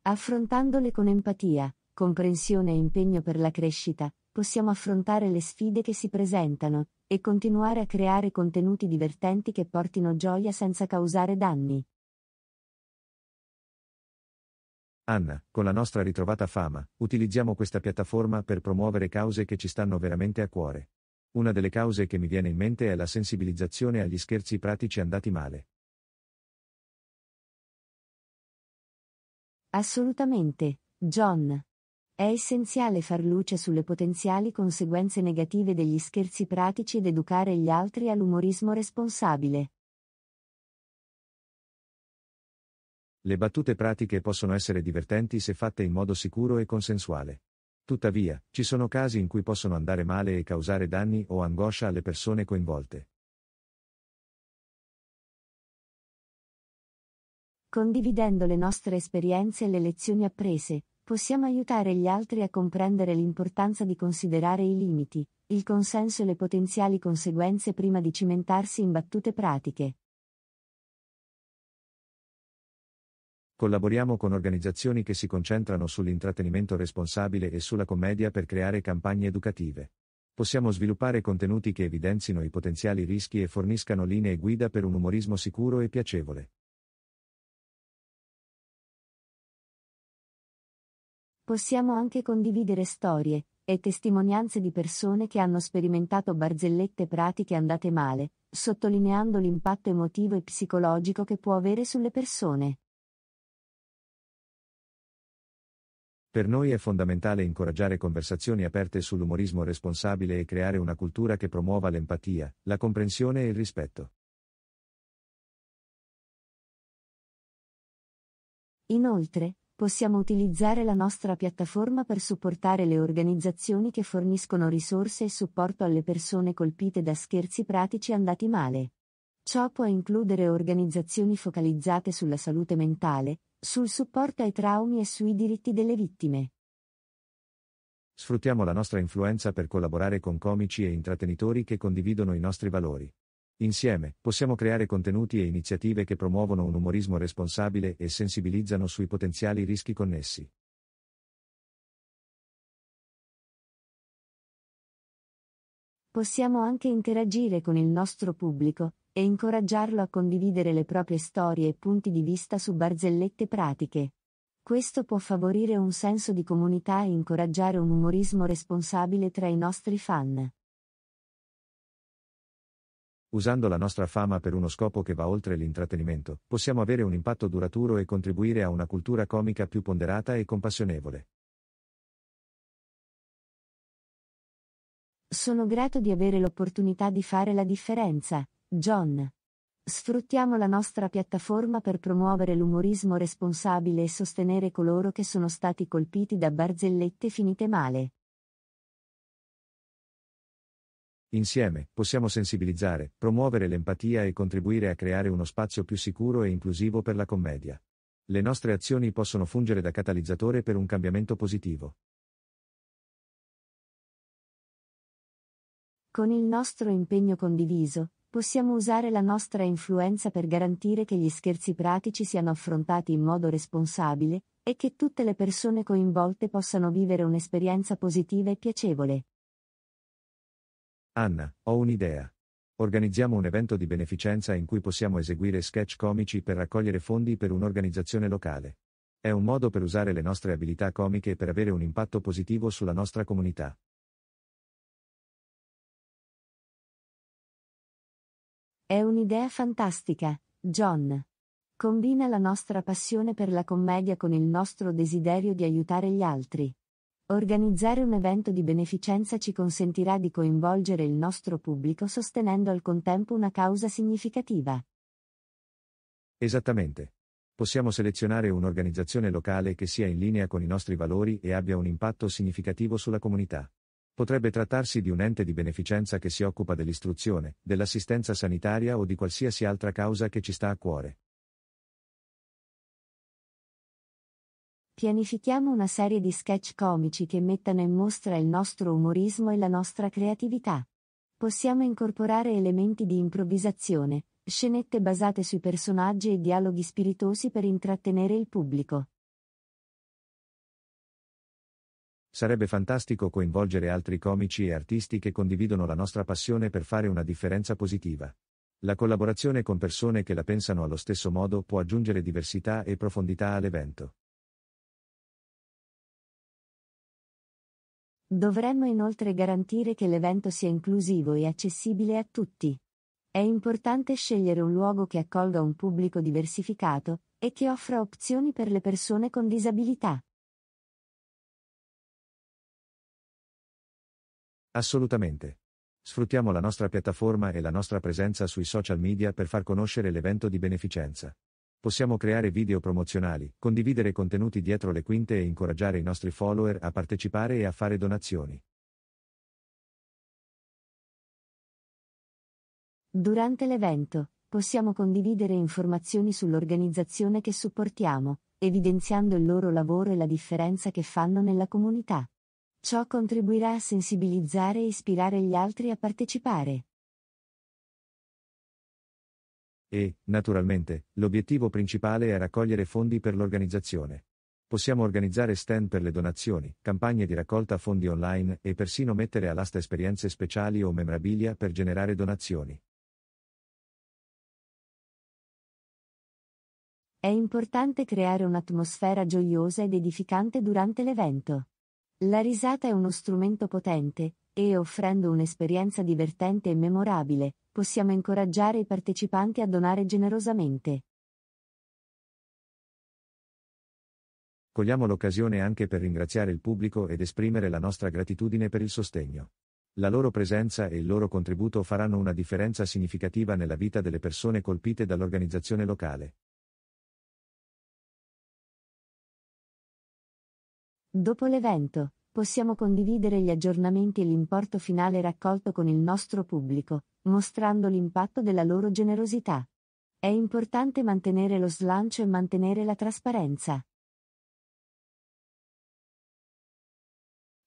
Affrontandole con empatia, comprensione e impegno per la crescita, possiamo affrontare le sfide che si presentano e continuare a creare contenuti divertenti che portino gioia senza causare danni. Anna, con la nostra ritrovata fama, utilizziamo questa piattaforma per promuovere cause che ci stanno veramente a cuore. Una delle cause che mi viene in mente è la sensibilizzazione agli scherzi pratici andati male. Assolutamente, John. È essenziale far luce sulle potenziali conseguenze negative degli scherzi pratici ed educare gli altri all'umorismo responsabile. Le battute pratiche possono essere divertenti se fatte in modo sicuro e consensuale. Tuttavia, ci sono casi in cui possono andare male e causare danni o angoscia alle persone coinvolte. Condividendo le nostre esperienze e le lezioni apprese, possiamo aiutare gli altri a comprendere l'importanza di considerare i limiti, il consenso e le potenziali conseguenze prima di cimentarsi in battute pratiche. Collaboriamo con organizzazioni che si concentrano sull'intrattenimento responsabile e sulla commedia per creare campagne educative. Possiamo sviluppare contenuti che evidenzino i potenziali rischi e forniscano linee guida per un umorismo sicuro e piacevole. Possiamo anche condividere storie e testimonianze di persone che hanno sperimentato barzellette pratiche andate male, sottolineando l'impatto emotivo e psicologico che può avere sulle persone. Per noi è fondamentale incoraggiare conversazioni aperte sull'umorismo responsabile e creare una cultura che promuova l'empatia, la comprensione e il rispetto. Inoltre, possiamo utilizzare la nostra piattaforma per supportare le organizzazioni che forniscono risorse e supporto alle persone colpite da scherzi pratici andati male. Ciò può includere organizzazioni focalizzate sulla salute mentale, sul supporto ai traumi e sui diritti delle vittime. Sfruttiamo la nostra influenza per collaborare con comici e intrattenitori che condividono i nostri valori. Insieme, possiamo creare contenuti e iniziative che promuovono un umorismo responsabile e sensibilizzano sui potenziali rischi connessi. Possiamo anche interagire con il nostro pubblico e incoraggiarlo a condividere le proprie storie e punti di vista su barzellette pratiche. Questo può favorire un senso di comunità e incoraggiare un umorismo responsabile tra i nostri fan. Usando la nostra fama per uno scopo che va oltre l'intrattenimento, possiamo avere un impatto duraturo e contribuire a una cultura comica più ponderata e compassionevole. Sono grato di avere l'opportunità di fare la differenza, John. Sfruttiamo la nostra piattaforma per promuovere l'umorismo responsabile e sostenere coloro che sono stati colpiti da barzellette finite male. Insieme, possiamo sensibilizzare, promuovere l'empatia e contribuire a creare uno spazio più sicuro e inclusivo per la commedia. Le nostre azioni possono fungere da catalizzatore per un cambiamento positivo. Con il nostro impegno condiviso, possiamo usare la nostra influenza per garantire che gli scherzi pratici siano affrontati in modo responsabile e che tutte le persone coinvolte possano vivere un'esperienza positiva e piacevole. Anna, ho un'idea. Organizziamo un evento di beneficenza in cui possiamo eseguire sketch comici per raccogliere fondi per un'organizzazione locale. È un modo per usare le nostre abilità comiche per avere un impatto positivo sulla nostra comunità. È un'idea fantastica, John. Combina la nostra passione per la commedia con il nostro desiderio di aiutare gli altri. Organizzare un evento di beneficenza ci consentirà di coinvolgere il nostro pubblico sostenendo al contempo una causa significativa. Esattamente. Possiamo selezionare un'organizzazione locale che sia in linea con i nostri valori e abbia un impatto significativo sulla comunità. Potrebbe trattarsi di un ente di beneficenza che si occupa dell'istruzione, dell'assistenza sanitaria o di qualsiasi altra causa che ci sta a cuore. Pianifichiamo una serie di sketch comici che mettano in mostra il nostro umorismo e la nostra creatività. Possiamo incorporare elementi di improvvisazione, scenette basate sui personaggi e dialoghi spiritosi per intrattenere il pubblico. Sarebbe fantastico coinvolgere altri comici e artisti che condividono la nostra passione per fare una differenza positiva. La collaborazione con persone che la pensano allo stesso modo può aggiungere diversità e profondità all'evento. Dovremmo inoltre garantire che l'evento sia inclusivo e accessibile a tutti. È importante scegliere un luogo che accolga un pubblico diversificato e che offra opzioni per le persone con disabilità. Assolutamente. Sfruttiamo la nostra piattaforma e la nostra presenza sui social media per far conoscere l'evento di beneficenza. Possiamo creare video promozionali, condividere contenuti dietro le quinte e incoraggiare i nostri follower a partecipare e a fare donazioni. Durante l'evento, possiamo condividere informazioni sull'organizzazione che supportiamo, evidenziando il loro lavoro e la differenza che fanno nella comunità. Ciò contribuirà a sensibilizzare e ispirare gli altri a partecipare. E, naturalmente, l'obiettivo principale è raccogliere fondi per l'organizzazione. Possiamo organizzare stand per le donazioni, campagne di raccolta fondi online e persino mettere all'asta esperienze speciali o memorabilia per generare donazioni. È importante creare un'atmosfera gioiosa ed edificante durante l'evento. La risata è uno strumento potente, e offrendo un'esperienza divertente e memorabile, possiamo incoraggiare i partecipanti a donare generosamente. Cogliamo l'occasione anche per ringraziare il pubblico ed esprimere la nostra gratitudine per il sostegno. La loro presenza e il loro contributo faranno una differenza significativa nella vita delle persone colpite dall'organizzazione locale. Dopo l'evento, possiamo condividere gli aggiornamenti e l'importo finale raccolto con il nostro pubblico, mostrando l'impatto della loro generosità. È importante mantenere lo slancio e mantenere la trasparenza.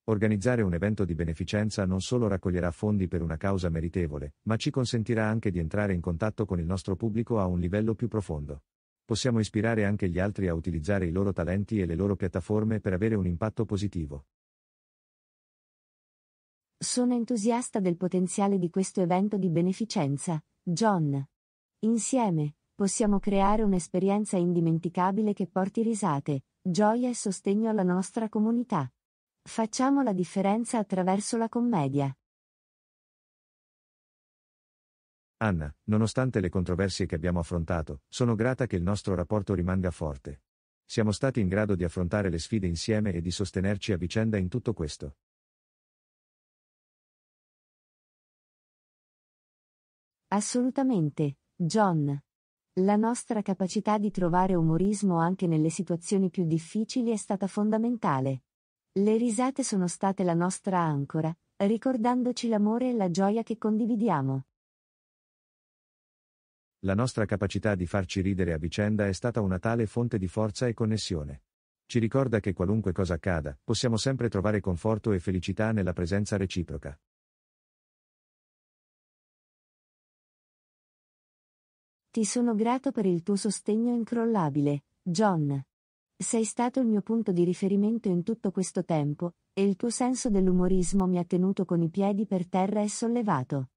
Organizzare un evento di beneficenza non solo raccoglierà fondi per una causa meritevole, ma ci consentirà anche di entrare in contatto con il nostro pubblico a un livello più profondo possiamo ispirare anche gli altri a utilizzare i loro talenti e le loro piattaforme per avere un impatto positivo. Sono entusiasta del potenziale di questo evento di beneficenza, John. Insieme, possiamo creare un'esperienza indimenticabile che porti risate, gioia e sostegno alla nostra comunità. Facciamo la differenza attraverso la commedia. Anna, nonostante le controversie che abbiamo affrontato, sono grata che il nostro rapporto rimanga forte. Siamo stati in grado di affrontare le sfide insieme e di sostenerci a vicenda in tutto questo. Assolutamente, John. La nostra capacità di trovare umorismo anche nelle situazioni più difficili è stata fondamentale. Le risate sono state la nostra ancora, ricordandoci l'amore e la gioia che condividiamo. La nostra capacità di farci ridere a vicenda è stata una tale fonte di forza e connessione. Ci ricorda che qualunque cosa accada, possiamo sempre trovare conforto e felicità nella presenza reciproca. Ti sono grato per il tuo sostegno incrollabile, John. Sei stato il mio punto di riferimento in tutto questo tempo, e il tuo senso dell'umorismo mi ha tenuto con i piedi per terra e sollevato.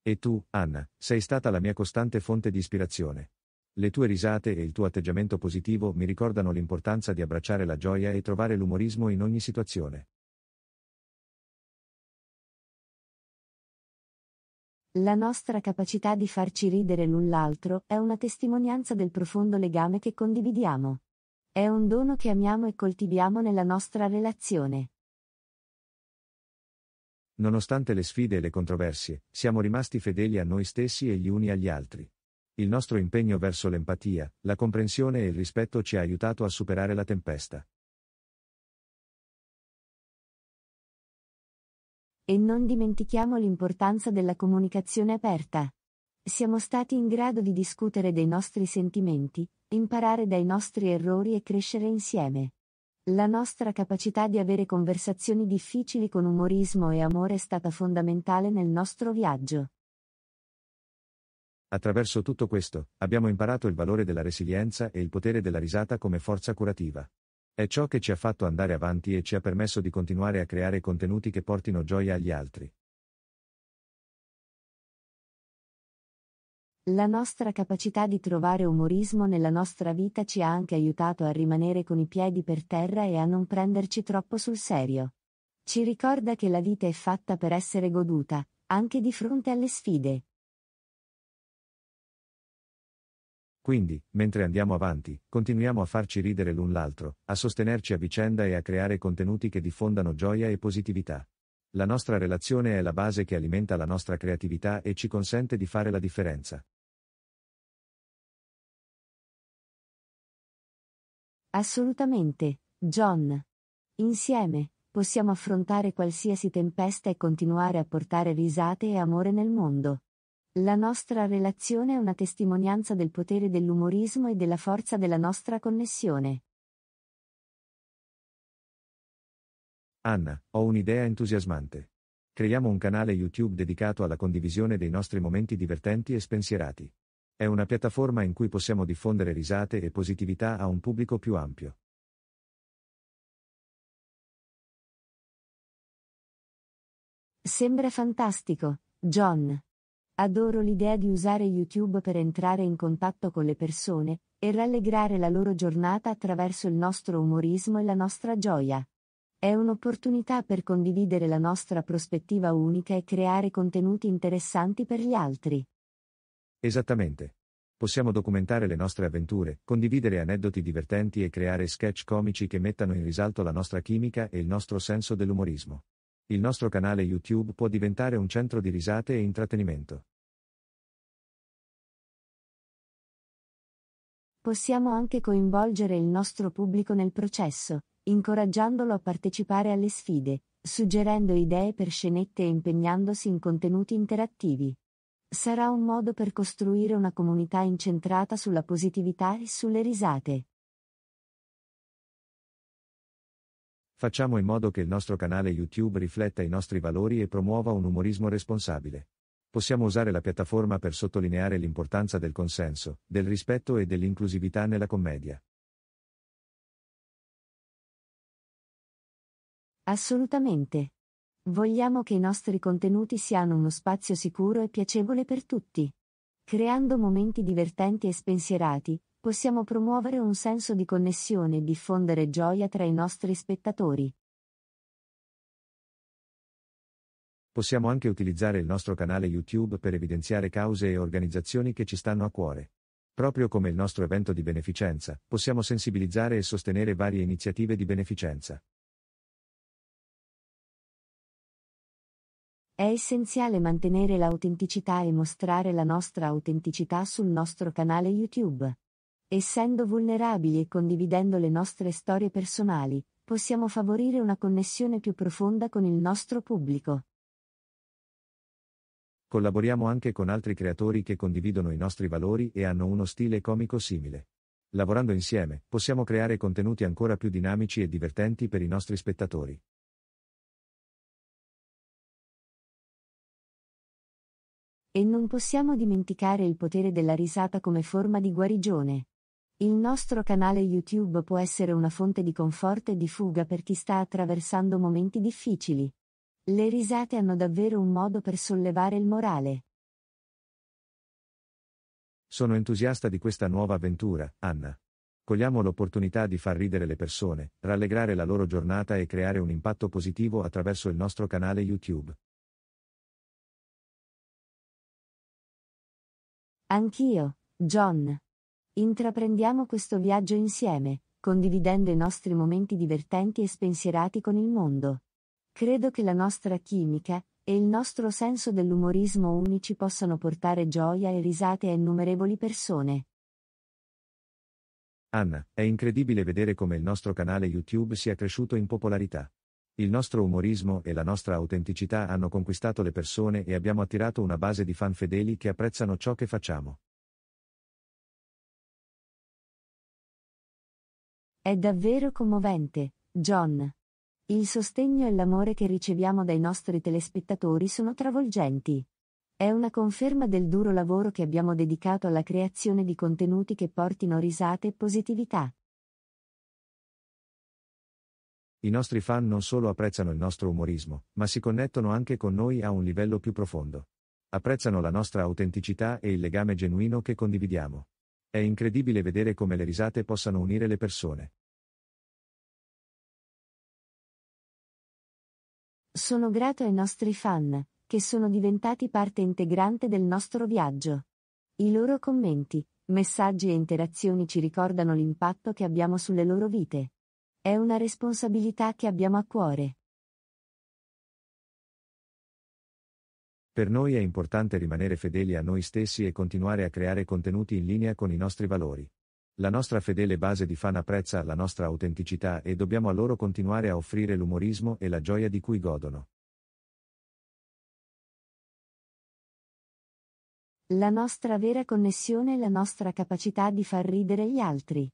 E tu, Anna, sei stata la mia costante fonte di ispirazione. Le tue risate e il tuo atteggiamento positivo mi ricordano l'importanza di abbracciare la gioia e trovare l'umorismo in ogni situazione. La nostra capacità di farci ridere l'un l'altro è una testimonianza del profondo legame che condividiamo. È un dono che amiamo e coltiviamo nella nostra relazione. Nonostante le sfide e le controversie, siamo rimasti fedeli a noi stessi e gli uni agli altri. Il nostro impegno verso l'empatia, la comprensione e il rispetto ci ha aiutato a superare la tempesta. E non dimentichiamo l'importanza della comunicazione aperta. Siamo stati in grado di discutere dei nostri sentimenti, imparare dai nostri errori e crescere insieme. La nostra capacità di avere conversazioni difficili con umorismo e amore è stata fondamentale nel nostro viaggio. Attraverso tutto questo, abbiamo imparato il valore della resilienza e il potere della risata come forza curativa. È ciò che ci ha fatto andare avanti e ci ha permesso di continuare a creare contenuti che portino gioia agli altri. La nostra capacità di trovare umorismo nella nostra vita ci ha anche aiutato a rimanere con i piedi per terra e a non prenderci troppo sul serio. Ci ricorda che la vita è fatta per essere goduta, anche di fronte alle sfide. Quindi, mentre andiamo avanti, continuiamo a farci ridere l'un l'altro, a sostenerci a vicenda e a creare contenuti che diffondano gioia e positività. La nostra relazione è la base che alimenta la nostra creatività e ci consente di fare la differenza. Assolutamente, John. Insieme, possiamo affrontare qualsiasi tempesta e continuare a portare risate e amore nel mondo. La nostra relazione è una testimonianza del potere dell'umorismo e della forza della nostra connessione. Anna, ho un'idea entusiasmante. Creiamo un canale YouTube dedicato alla condivisione dei nostri momenti divertenti e spensierati. È una piattaforma in cui possiamo diffondere risate e positività a un pubblico più ampio. Sembra fantastico, John. Adoro l'idea di usare YouTube per entrare in contatto con le persone e rallegrare la loro giornata attraverso il nostro umorismo e la nostra gioia. È un'opportunità per condividere la nostra prospettiva unica e creare contenuti interessanti per gli altri. Esattamente. Possiamo documentare le nostre avventure, condividere aneddoti divertenti e creare sketch comici che mettano in risalto la nostra chimica e il nostro senso dell'umorismo. Il nostro canale YouTube può diventare un centro di risate e intrattenimento. Possiamo anche coinvolgere il nostro pubblico nel processo, incoraggiandolo a partecipare alle sfide, suggerendo idee per scenette e impegnandosi in contenuti interattivi. Sarà un modo per costruire una comunità incentrata sulla positività e sulle risate. Facciamo in modo che il nostro canale YouTube rifletta i nostri valori e promuova un umorismo responsabile. Possiamo usare la piattaforma per sottolineare l'importanza del consenso, del rispetto e dell'inclusività nella commedia. Assolutamente. Vogliamo che i nostri contenuti siano uno spazio sicuro e piacevole per tutti. Creando momenti divertenti e spensierati, possiamo promuovere un senso di connessione e diffondere gioia tra i nostri spettatori. Possiamo anche utilizzare il nostro canale YouTube per evidenziare cause e organizzazioni che ci stanno a cuore. Proprio come il nostro evento di beneficenza, possiamo sensibilizzare e sostenere varie iniziative di beneficenza. È essenziale mantenere l'autenticità e mostrare la nostra autenticità sul nostro canale YouTube. Essendo vulnerabili e condividendo le nostre storie personali, possiamo favorire una connessione più profonda con il nostro pubblico. Collaboriamo anche con altri creatori che condividono i nostri valori e hanno uno stile comico simile. Lavorando insieme, possiamo creare contenuti ancora più dinamici e divertenti per i nostri spettatori. E non possiamo dimenticare il potere della risata come forma di guarigione. Il nostro canale YouTube può essere una fonte di conforto e di fuga per chi sta attraversando momenti difficili. Le risate hanno davvero un modo per sollevare il morale. Sono entusiasta di questa nuova avventura, Anna. Cogliamo l'opportunità di far ridere le persone, rallegrare la loro giornata e creare un impatto positivo attraverso il nostro canale YouTube. Anch'io, John. Intraprendiamo questo viaggio insieme, condividendo i nostri momenti divertenti e spensierati con il mondo. Credo che la nostra chimica, e il nostro senso dell'umorismo unici possano portare gioia e risate a innumerevoli persone. Anna, è incredibile vedere come il nostro canale YouTube sia cresciuto in popolarità. Il nostro umorismo e la nostra autenticità hanno conquistato le persone e abbiamo attirato una base di fan fedeli che apprezzano ciò che facciamo. È davvero commovente, John. Il sostegno e l'amore che riceviamo dai nostri telespettatori sono travolgenti. È una conferma del duro lavoro che abbiamo dedicato alla creazione di contenuti che portino risate e positività. I nostri fan non solo apprezzano il nostro umorismo, ma si connettono anche con noi a un livello più profondo. Apprezzano la nostra autenticità e il legame genuino che condividiamo. È incredibile vedere come le risate possano unire le persone. Sono grato ai nostri fan, che sono diventati parte integrante del nostro viaggio. I loro commenti, messaggi e interazioni ci ricordano l'impatto che abbiamo sulle loro vite. È una responsabilità che abbiamo a cuore. Per noi è importante rimanere fedeli a noi stessi e continuare a creare contenuti in linea con i nostri valori. La nostra fedele base di fan apprezza la nostra autenticità e dobbiamo a loro continuare a offrire l'umorismo e la gioia di cui godono. La nostra vera connessione è la nostra capacità di far ridere gli altri.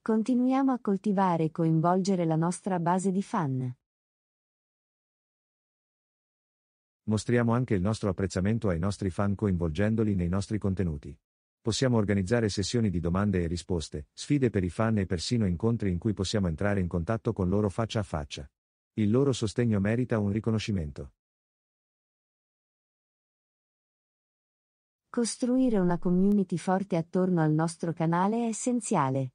Continuiamo a coltivare e coinvolgere la nostra base di fan. Mostriamo anche il nostro apprezzamento ai nostri fan coinvolgendoli nei nostri contenuti. Possiamo organizzare sessioni di domande e risposte, sfide per i fan e persino incontri in cui possiamo entrare in contatto con loro faccia a faccia. Il loro sostegno merita un riconoscimento. Costruire una community forte attorno al nostro canale è essenziale.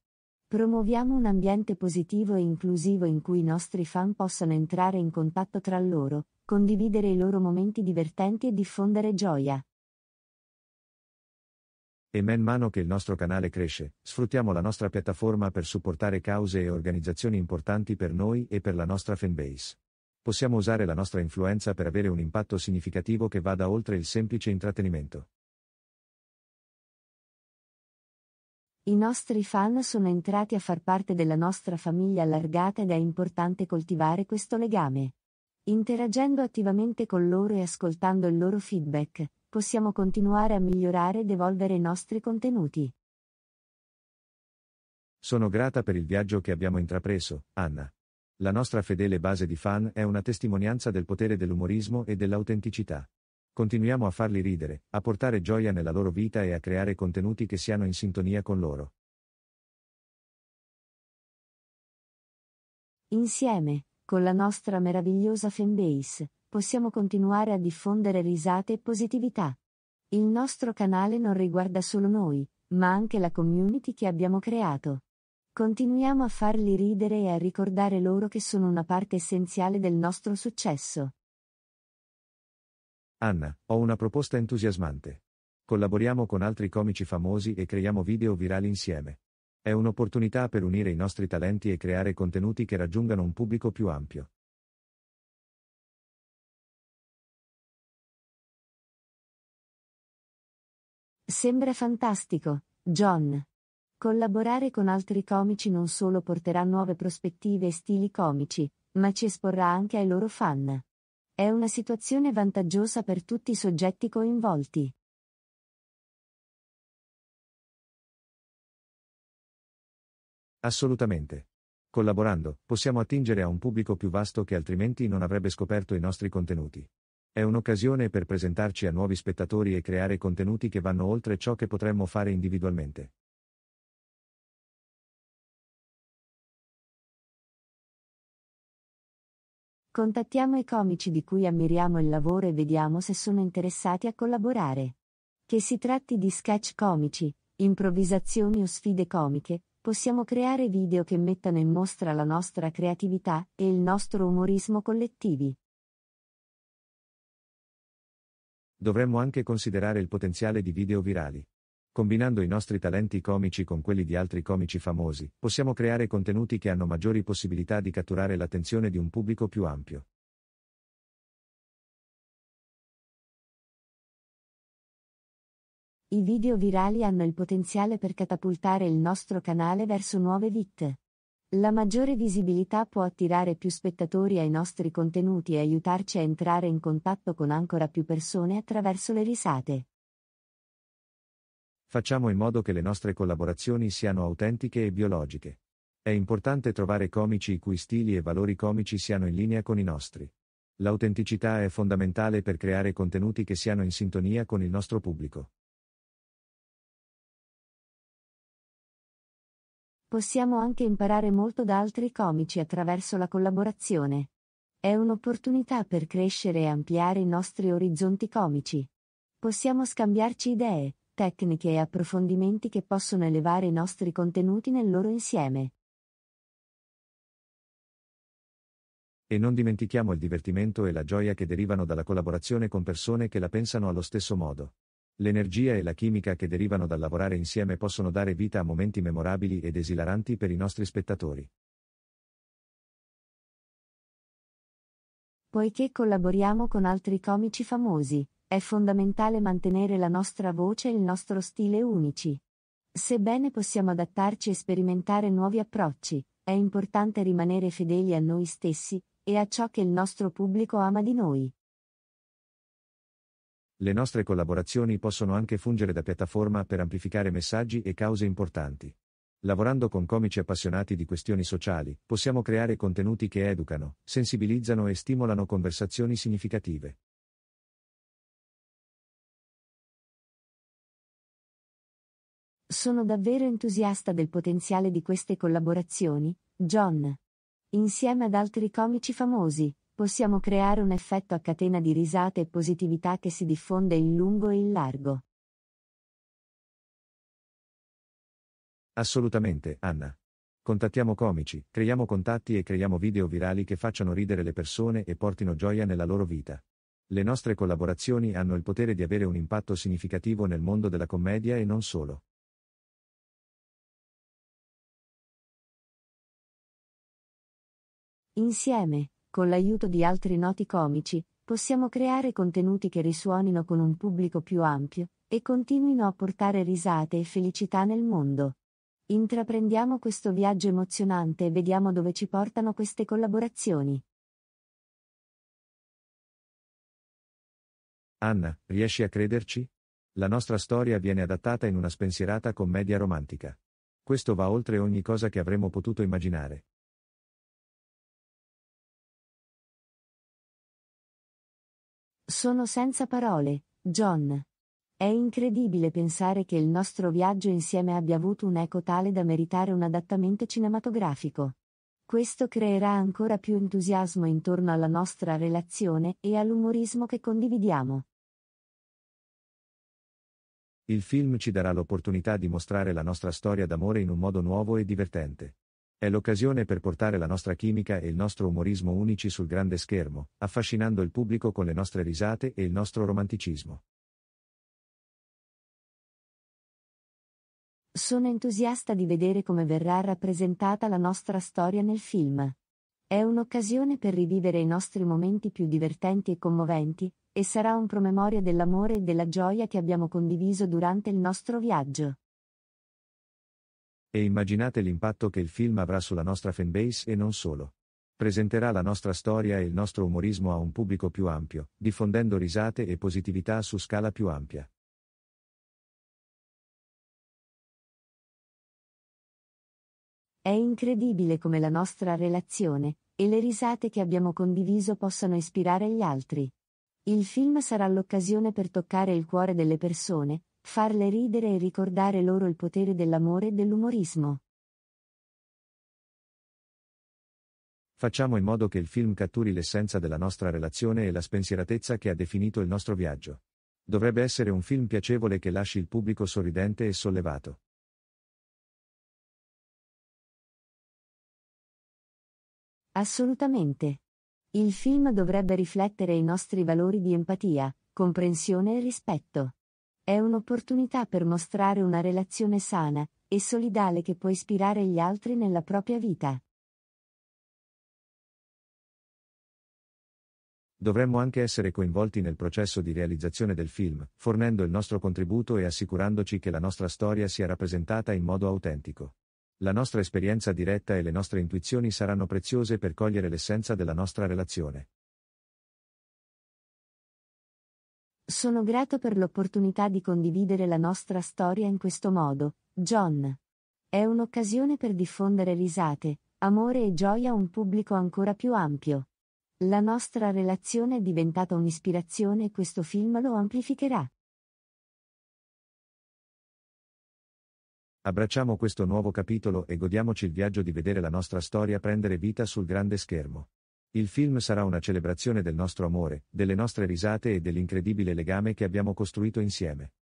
Promuoviamo un ambiente positivo e inclusivo in cui i nostri fan possano entrare in contatto tra loro, condividere i loro momenti divertenti e diffondere gioia. E man mano che il nostro canale cresce, sfruttiamo la nostra piattaforma per supportare cause e organizzazioni importanti per noi e per la nostra fanbase. Possiamo usare la nostra influenza per avere un impatto significativo che vada oltre il semplice intrattenimento. I nostri fan sono entrati a far parte della nostra famiglia allargata ed è importante coltivare questo legame. Interagendo attivamente con loro e ascoltando il loro feedback, possiamo continuare a migliorare ed evolvere i nostri contenuti. Sono grata per il viaggio che abbiamo intrapreso, Anna. La nostra fedele base di fan è una testimonianza del potere dell'umorismo e dell'autenticità. Continuiamo a farli ridere, a portare gioia nella loro vita e a creare contenuti che siano in sintonia con loro. Insieme, con la nostra meravigliosa fanbase, possiamo continuare a diffondere risate e positività. Il nostro canale non riguarda solo noi, ma anche la community che abbiamo creato. Continuiamo a farli ridere e a ricordare loro che sono una parte essenziale del nostro successo. Anna, ho una proposta entusiasmante. Collaboriamo con altri comici famosi e creiamo video virali insieme. È un'opportunità per unire i nostri talenti e creare contenuti che raggiungano un pubblico più ampio. Sembra fantastico, John. Collaborare con altri comici non solo porterà nuove prospettive e stili comici, ma ci esporrà anche ai loro fan. È una situazione vantaggiosa per tutti i soggetti coinvolti. Assolutamente. Collaborando, possiamo attingere a un pubblico più vasto che altrimenti non avrebbe scoperto i nostri contenuti. È un'occasione per presentarci a nuovi spettatori e creare contenuti che vanno oltre ciò che potremmo fare individualmente. Contattiamo i comici di cui ammiriamo il lavoro e vediamo se sono interessati a collaborare. Che si tratti di sketch comici, improvvisazioni o sfide comiche, possiamo creare video che mettano in mostra la nostra creatività e il nostro umorismo collettivi. Dovremmo anche considerare il potenziale di video virali. Combinando i nostri talenti comici con quelli di altri comici famosi, possiamo creare contenuti che hanno maggiori possibilità di catturare l'attenzione di un pubblico più ampio. I video virali hanno il potenziale per catapultare il nostro canale verso nuove vite. La maggiore visibilità può attirare più spettatori ai nostri contenuti e aiutarci a entrare in contatto con ancora più persone attraverso le risate. Facciamo in modo che le nostre collaborazioni siano autentiche e biologiche. È importante trovare comici i cui stili e valori comici siano in linea con i nostri. L'autenticità è fondamentale per creare contenuti che siano in sintonia con il nostro pubblico. Possiamo anche imparare molto da altri comici attraverso la collaborazione. È un'opportunità per crescere e ampliare i nostri orizzonti comici. Possiamo scambiarci idee, tecniche e approfondimenti che possono elevare i nostri contenuti nel loro insieme. E non dimentichiamo il divertimento e la gioia che derivano dalla collaborazione con persone che la pensano allo stesso modo. L'energia e la chimica che derivano dal lavorare insieme possono dare vita a momenti memorabili ed esilaranti per i nostri spettatori. Poiché collaboriamo con altri comici famosi, è fondamentale mantenere la nostra voce e il nostro stile unici. Sebbene possiamo adattarci e sperimentare nuovi approcci, è importante rimanere fedeli a noi stessi e a ciò che il nostro pubblico ama di noi. Le nostre collaborazioni possono anche fungere da piattaforma per amplificare messaggi e cause importanti. Lavorando con comici appassionati di questioni sociali, possiamo creare contenuti che educano, sensibilizzano e stimolano conversazioni significative. Sono davvero entusiasta del potenziale di queste collaborazioni, John. Insieme ad altri comici famosi, possiamo creare un effetto a catena di risate e positività che si diffonde in lungo e in largo. Assolutamente, Anna. Contattiamo comici, creiamo contatti e creiamo video virali che facciano ridere le persone e portino gioia nella loro vita. Le nostre collaborazioni hanno il potere di avere un impatto significativo nel mondo della commedia e non solo. Insieme, con l'aiuto di altri noti comici, possiamo creare contenuti che risuonino con un pubblico più ampio e continuino a portare risate e felicità nel mondo. Intraprendiamo questo viaggio emozionante e vediamo dove ci portano queste collaborazioni. Anna, riesci a crederci? La nostra storia viene adattata in una spensierata commedia romantica. Questo va oltre ogni cosa che avremmo potuto immaginare. Sono senza parole, John. È incredibile pensare che il nostro viaggio insieme abbia avuto un eco tale da meritare un adattamento cinematografico. Questo creerà ancora più entusiasmo intorno alla nostra relazione e all'umorismo che condividiamo. Il film ci darà l'opportunità di mostrare la nostra storia d'amore in un modo nuovo e divertente. È l'occasione per portare la nostra chimica e il nostro umorismo unici sul grande schermo, affascinando il pubblico con le nostre risate e il nostro romanticismo. Sono entusiasta di vedere come verrà rappresentata la nostra storia nel film. È un'occasione per rivivere i nostri momenti più divertenti e commoventi, e sarà un promemoria dell'amore e della gioia che abbiamo condiviso durante il nostro viaggio. E immaginate l'impatto che il film avrà sulla nostra fanbase e non solo. Presenterà la nostra storia e il nostro umorismo a un pubblico più ampio, diffondendo risate e positività su scala più ampia. È incredibile come la nostra relazione e le risate che abbiamo condiviso possano ispirare gli altri. Il film sarà l'occasione per toccare il cuore delle persone, farle ridere e ricordare loro il potere dell'amore e dell'umorismo. Facciamo in modo che il film catturi l'essenza della nostra relazione e la spensieratezza che ha definito il nostro viaggio. Dovrebbe essere un film piacevole che lasci il pubblico sorridente e sollevato. Assolutamente. Il film dovrebbe riflettere i nostri valori di empatia, comprensione e rispetto. È un'opportunità per mostrare una relazione sana e solidale che può ispirare gli altri nella propria vita. Dovremmo anche essere coinvolti nel processo di realizzazione del film, fornendo il nostro contributo e assicurandoci che la nostra storia sia rappresentata in modo autentico. La nostra esperienza diretta e le nostre intuizioni saranno preziose per cogliere l'essenza della nostra relazione. Sono grato per l'opportunità di condividere la nostra storia in questo modo, John. È un'occasione per diffondere risate, amore e gioia a un pubblico ancora più ampio. La nostra relazione è diventata un'ispirazione e questo film lo amplificherà. Abbracciamo questo nuovo capitolo e godiamoci il viaggio di vedere la nostra storia prendere vita sul grande schermo. Il film sarà una celebrazione del nostro amore, delle nostre risate e dell'incredibile legame che abbiamo costruito insieme.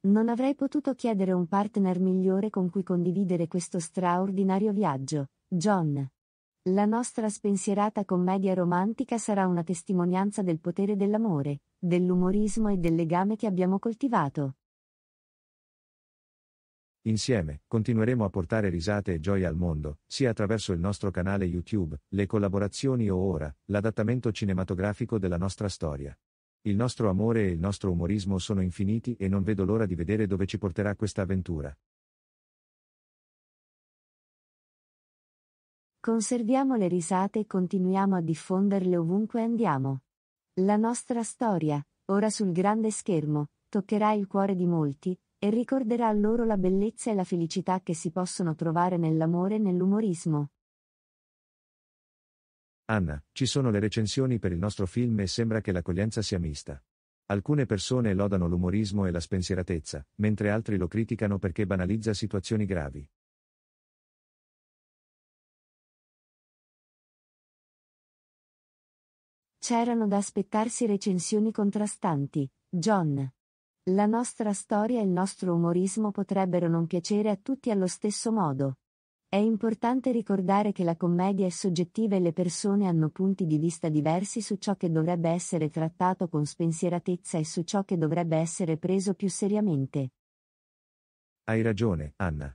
Non avrei potuto chiedere un partner migliore con cui condividere questo straordinario viaggio, John. La nostra spensierata commedia romantica sarà una testimonianza del potere dell'amore, dell'umorismo e del legame che abbiamo coltivato. Insieme, continueremo a portare risate e gioia al mondo, sia attraverso il nostro canale YouTube, le collaborazioni o ora, l'adattamento cinematografico della nostra storia. Il nostro amore e il nostro umorismo sono infiniti e non vedo l'ora di vedere dove ci porterà questa avventura. Conserviamo le risate e continuiamo a diffonderle ovunque andiamo. La nostra storia, ora sul grande schermo, toccherà il cuore di molti, e ricorderà loro la bellezza e la felicità che si possono trovare nell'amore e nell'umorismo. Anna, ci sono le recensioni per il nostro film e sembra che l'accoglienza sia mista. Alcune persone lodano l'umorismo e la spensieratezza, mentre altri lo criticano perché banalizza situazioni gravi. C'erano da aspettarsi recensioni contrastanti, John. La nostra storia e il nostro umorismo potrebbero non piacere a tutti allo stesso modo. È importante ricordare che la commedia è soggettiva e le persone hanno punti di vista diversi su ciò che dovrebbe essere trattato con spensieratezza e su ciò che dovrebbe essere preso più seriamente. Hai ragione, Anna.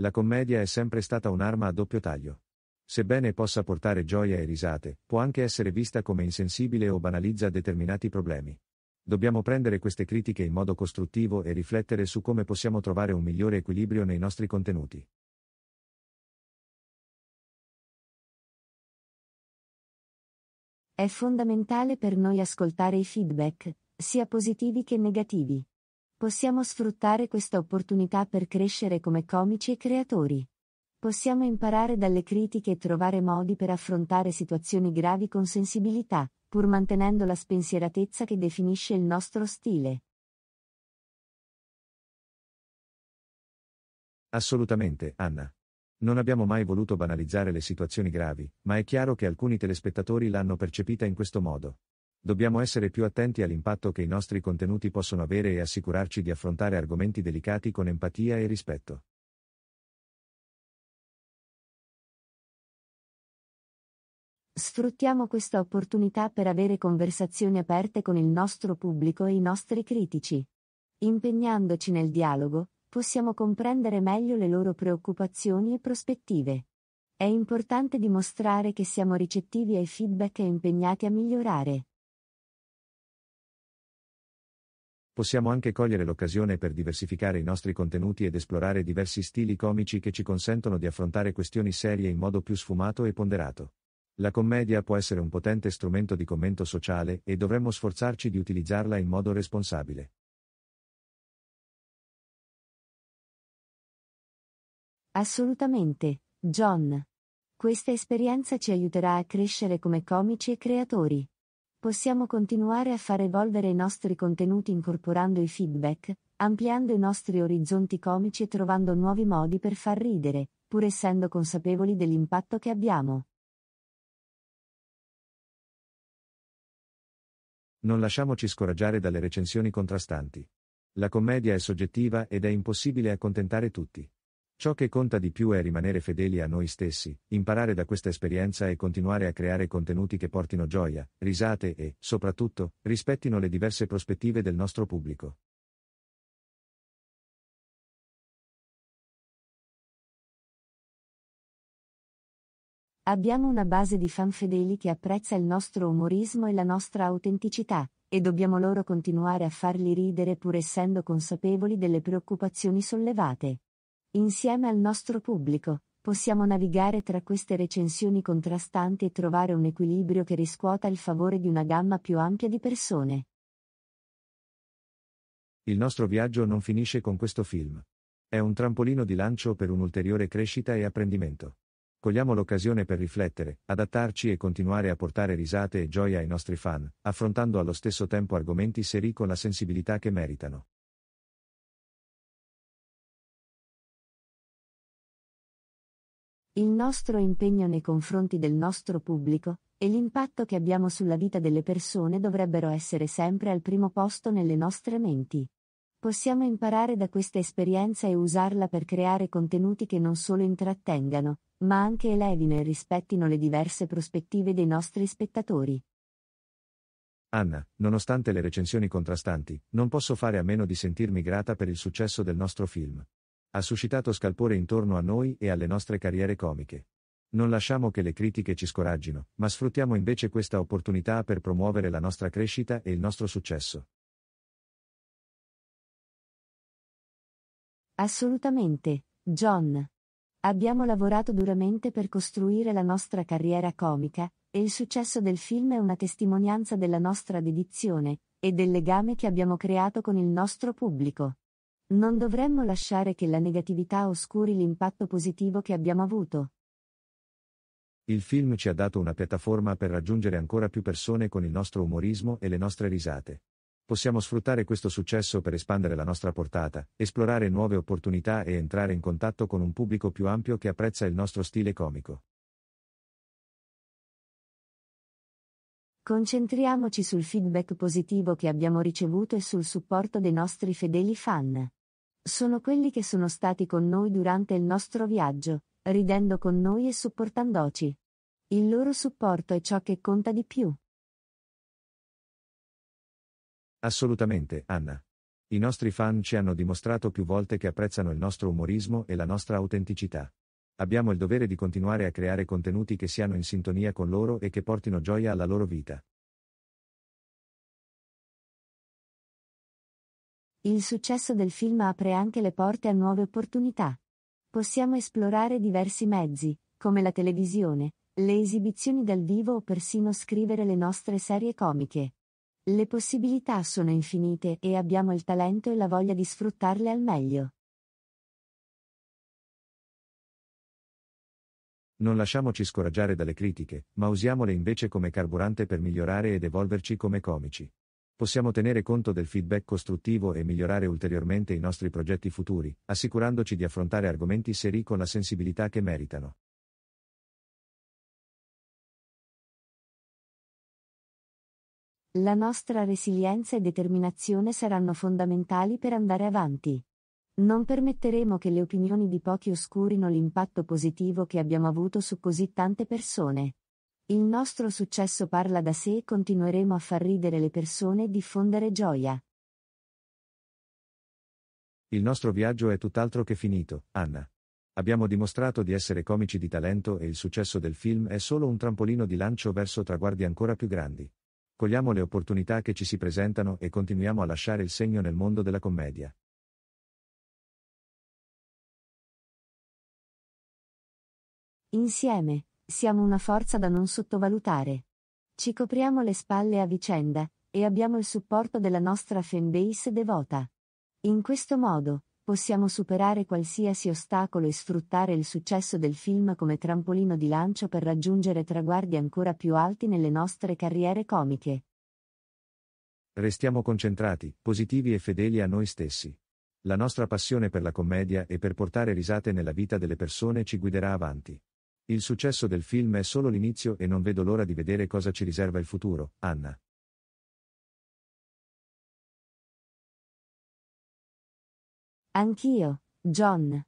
La commedia è sempre stata un'arma a doppio taglio. Sebbene possa portare gioia e risate, può anche essere vista come insensibile o banalizza determinati problemi. Dobbiamo prendere queste critiche in modo costruttivo e riflettere su come possiamo trovare un migliore equilibrio nei nostri contenuti. È fondamentale per noi ascoltare i feedback, sia positivi che negativi. Possiamo sfruttare questa opportunità per crescere come comici e creatori. Possiamo imparare dalle critiche e trovare modi per affrontare situazioni gravi con sensibilità, pur mantenendo la spensieratezza che definisce il nostro stile. Assolutamente, Anna. Non abbiamo mai voluto banalizzare le situazioni gravi, ma è chiaro che alcuni telespettatori l'hanno percepita in questo modo. Dobbiamo essere più attenti all'impatto che i nostri contenuti possono avere e assicurarci di affrontare argomenti delicati con empatia e rispetto. Sfruttiamo questa opportunità per avere conversazioni aperte con il nostro pubblico e i nostri critici. Impegnandoci nel dialogo, possiamo comprendere meglio le loro preoccupazioni e prospettive. È importante dimostrare che siamo ricettivi ai feedback e impegnati a migliorare. Possiamo anche cogliere l'occasione per diversificare i nostri contenuti ed esplorare diversi stili comici che ci consentono di affrontare questioni serie in modo più sfumato e ponderato. La commedia può essere un potente strumento di commento sociale e dovremmo sforzarci di utilizzarla in modo responsabile. Assolutamente, John. Questa esperienza ci aiuterà a crescere come comici e creatori. Possiamo continuare a far evolvere i nostri contenuti incorporando i feedback, ampliando i nostri orizzonti comici e trovando nuovi modi per far ridere, pur essendo consapevoli dell'impatto che abbiamo. Non lasciamoci scoraggiare dalle recensioni contrastanti. La commedia è soggettiva ed è impossibile accontentare tutti. Ciò che conta di più è rimanere fedeli a noi stessi, imparare da questa esperienza e continuare a creare contenuti che portino gioia, risate e, soprattutto, rispettino le diverse prospettive del nostro pubblico. Abbiamo una base di fan fedeli che apprezza il nostro umorismo e la nostra autenticità, e dobbiamo loro continuare a farli ridere pur essendo consapevoli delle preoccupazioni sollevate. Insieme al nostro pubblico, possiamo navigare tra queste recensioni contrastanti e trovare un equilibrio che riscuota il favore di una gamma più ampia di persone. Il nostro viaggio non finisce con questo film. È un trampolino di lancio per un'ulteriore crescita e apprendimento. Cogliamo l'occasione per riflettere, adattarci e continuare a portare risate e gioia ai nostri fan, affrontando allo stesso tempo argomenti seri con la sensibilità che meritano. Il nostro impegno nei confronti del nostro pubblico e l'impatto che abbiamo sulla vita delle persone dovrebbero essere sempre al primo posto nelle nostre menti. Possiamo imparare da questa esperienza e usarla per creare contenuti che non solo intrattengano, ma anche elevino e rispettino le diverse prospettive dei nostri spettatori. Anna, nonostante le recensioni contrastanti, non posso fare a meno di sentirmi grata per il successo del nostro film. Ha suscitato scalpore intorno a noi e alle nostre carriere comiche. Non lasciamo che le critiche ci scoraggino, ma sfruttiamo invece questa opportunità per promuovere la nostra crescita e il nostro successo. Assolutamente, John. Abbiamo lavorato duramente per costruire la nostra carriera comica, e il successo del film è una testimonianza della nostra dedizione, e del legame che abbiamo creato con il nostro pubblico. Non dovremmo lasciare che la negatività oscuri l'impatto positivo che abbiamo avuto. Il film ci ha dato una piattaforma per raggiungere ancora più persone con il nostro umorismo e le nostre risate. Possiamo sfruttare questo successo per espandere la nostra portata, esplorare nuove opportunità e entrare in contatto con un pubblico più ampio che apprezza il nostro stile comico. Concentriamoci sul feedback positivo che abbiamo ricevuto e sul supporto dei nostri fedeli fan. Sono quelli che sono stati con noi durante il nostro viaggio, ridendo con noi e supportandoci. Il loro supporto è ciò che conta di più. Assolutamente, Anna. I nostri fan ci hanno dimostrato più volte che apprezzano il nostro umorismo e la nostra autenticità. Abbiamo il dovere di continuare a creare contenuti che siano in sintonia con loro e che portino gioia alla loro vita. Il successo del film apre anche le porte a nuove opportunità. Possiamo esplorare diversi mezzi, come la televisione, le esibizioni dal vivo o persino scrivere le nostre serie comiche. Le possibilità sono infinite e abbiamo il talento e la voglia di sfruttarle al meglio. Non lasciamoci scoraggiare dalle critiche, ma usiamole invece come carburante per migliorare ed evolverci come comici. Possiamo tenere conto del feedback costruttivo e migliorare ulteriormente i nostri progetti futuri, assicurandoci di affrontare argomenti seri con la sensibilità che meritano. La nostra resilienza e determinazione saranno fondamentali per andare avanti. Non permetteremo che le opinioni di pochi oscurino l'impatto positivo che abbiamo avuto su così tante persone. Il nostro successo parla da sé e continueremo a far ridere le persone e diffondere gioia. Il nostro viaggio è tutt'altro che finito, Anna. Abbiamo dimostrato di essere comici di talento e il successo del film è solo un trampolino di lancio verso traguardi ancora più grandi. Cogliamo le opportunità che ci si presentano e continuiamo a lasciare il segno nel mondo della commedia. Insieme, siamo una forza da non sottovalutare. Ci copriamo le spalle a vicenda, e abbiamo il supporto della nostra fanbase devota. In questo modo, possiamo superare qualsiasi ostacolo e sfruttare il successo del film come trampolino di lancio per raggiungere traguardi ancora più alti nelle nostre carriere comiche. Restiamo concentrati, positivi e fedeli a noi stessi. La nostra passione per la commedia e per portare risate nella vita delle persone ci guiderà avanti. Il successo del film è solo l'inizio e non vedo l'ora di vedere cosa ci riserva il futuro, Anna. Anch'io, John.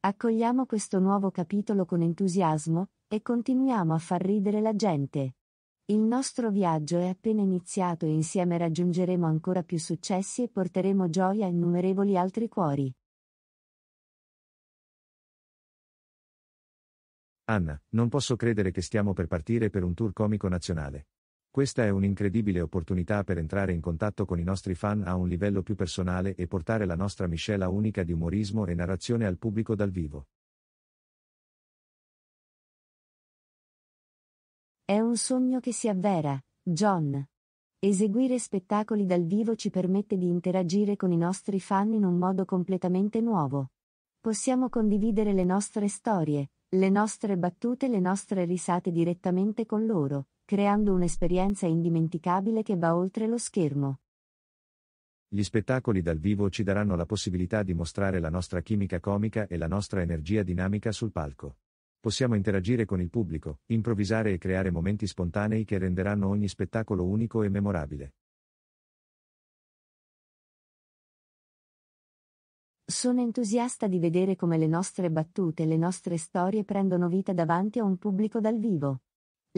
Accogliamo questo nuovo capitolo con entusiasmo, e continuiamo a far ridere la gente. Il nostro viaggio è appena iniziato e insieme raggiungeremo ancora più successi e porteremo gioia a innumerevoli altri cuori. Anna, non posso credere che stiamo per partire per un tour comico nazionale. Questa è un'incredibile opportunità per entrare in contatto con i nostri fan a un livello più personale e portare la nostra miscela unica di umorismo e narrazione al pubblico dal vivo. È un sogno che si avvera, John. Eseguire spettacoli dal vivo ci permette di interagire con i nostri fan in un modo completamente nuovo. Possiamo condividere le nostre storie, le nostre battute le nostre risate direttamente con loro, creando un'esperienza indimenticabile che va oltre lo schermo. Gli spettacoli dal vivo ci daranno la possibilità di mostrare la nostra chimica comica e la nostra energia dinamica sul palco. Possiamo interagire con il pubblico, improvvisare e creare momenti spontanei che renderanno ogni spettacolo unico e memorabile. Sono entusiasta di vedere come le nostre battute e le nostre storie prendono vita davanti a un pubblico dal vivo.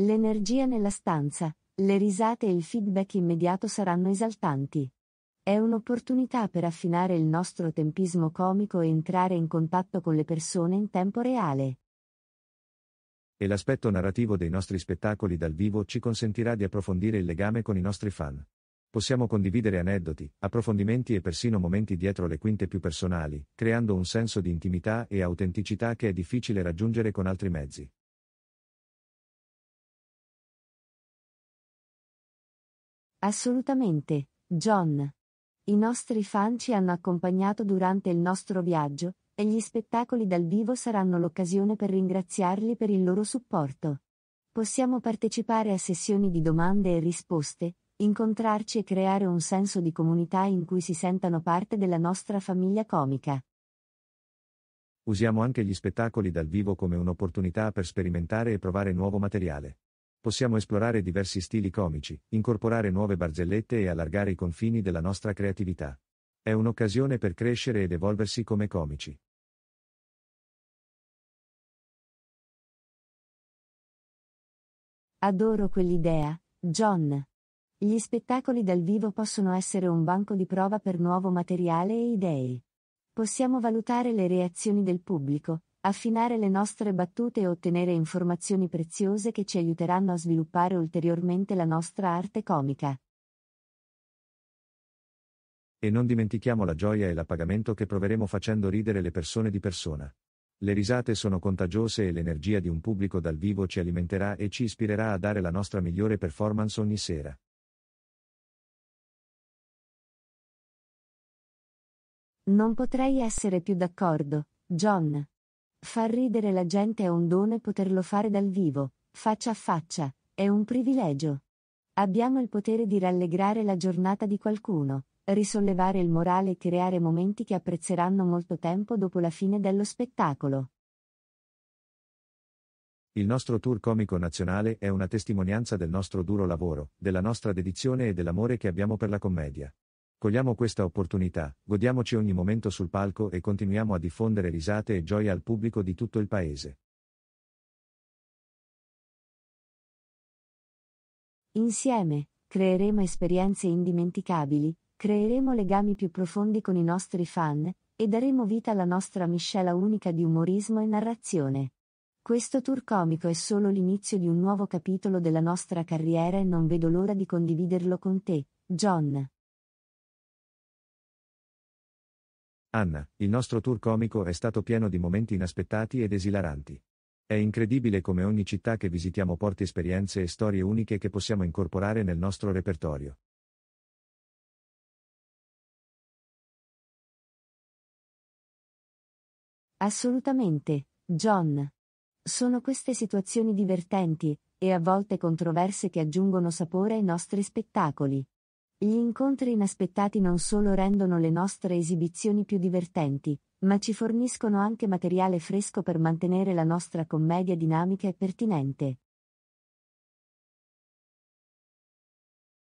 L'energia nella stanza, le risate e il feedback immediato saranno esaltanti. È un'opportunità per affinare il nostro tempismo comico e entrare in contatto con le persone in tempo reale. E l'aspetto narrativo dei nostri spettacoli dal vivo ci consentirà di approfondire il legame con i nostri fan. Possiamo condividere aneddoti, approfondimenti e persino momenti dietro le quinte più personali, creando un senso di intimità e autenticità che è difficile raggiungere con altri mezzi. Assolutamente, John. I nostri fan ci hanno accompagnato durante il nostro viaggio, e gli spettacoli dal vivo saranno l'occasione per ringraziarli per il loro supporto. Possiamo partecipare a sessioni di domande e risposte, incontrarci e creare un senso di comunità in cui si sentano parte della nostra famiglia comica. Usiamo anche gli spettacoli dal vivo come un'opportunità per sperimentare e provare nuovo materiale. Possiamo esplorare diversi stili comici, incorporare nuove barzellette e allargare i confini della nostra creatività. È un'occasione per crescere ed evolversi come comici. Adoro quell'idea, John. Gli spettacoli dal vivo possono essere un banco di prova per nuovo materiale e idee. Possiamo valutare le reazioni del pubblico, affinare le nostre battute e ottenere informazioni preziose che ci aiuteranno a sviluppare ulteriormente la nostra arte comica. E non dimentichiamo la gioia e l'appagamento che proveremo facendo ridere le persone di persona. Le risate sono contagiose e l'energia di un pubblico dal vivo ci alimenterà e ci ispirerà a dare la nostra migliore performance ogni sera. Non potrei essere più d'accordo, John. Far ridere la gente è un dono e poterlo fare dal vivo, faccia a faccia, è un privilegio. Abbiamo il potere di rallegrare la giornata di qualcuno, risollevare il morale e creare momenti che apprezzeranno molto tempo dopo la fine dello spettacolo. Il nostro tour comico nazionale è una testimonianza del nostro duro lavoro, della nostra dedizione e dell'amore che abbiamo per la commedia. Cogliamo questa opportunità, godiamoci ogni momento sul palco e continuiamo a diffondere risate e gioia al pubblico di tutto il paese. Insieme, creeremo esperienze indimenticabili, creeremo legami più profondi con i nostri fan, e daremo vita alla nostra miscela unica di umorismo e narrazione. Questo tour comico è solo l'inizio di un nuovo capitolo della nostra carriera e non vedo l'ora di condividerlo con te, John. Anna, il nostro tour comico è stato pieno di momenti inaspettati ed esilaranti. È incredibile come ogni città che visitiamo porti esperienze e storie uniche che possiamo incorporare nel nostro repertorio. Assolutamente, John. Sono queste situazioni divertenti, e a volte controverse che aggiungono sapore ai nostri spettacoli. Gli incontri inaspettati non solo rendono le nostre esibizioni più divertenti, ma ci forniscono anche materiale fresco per mantenere la nostra commedia dinamica e pertinente.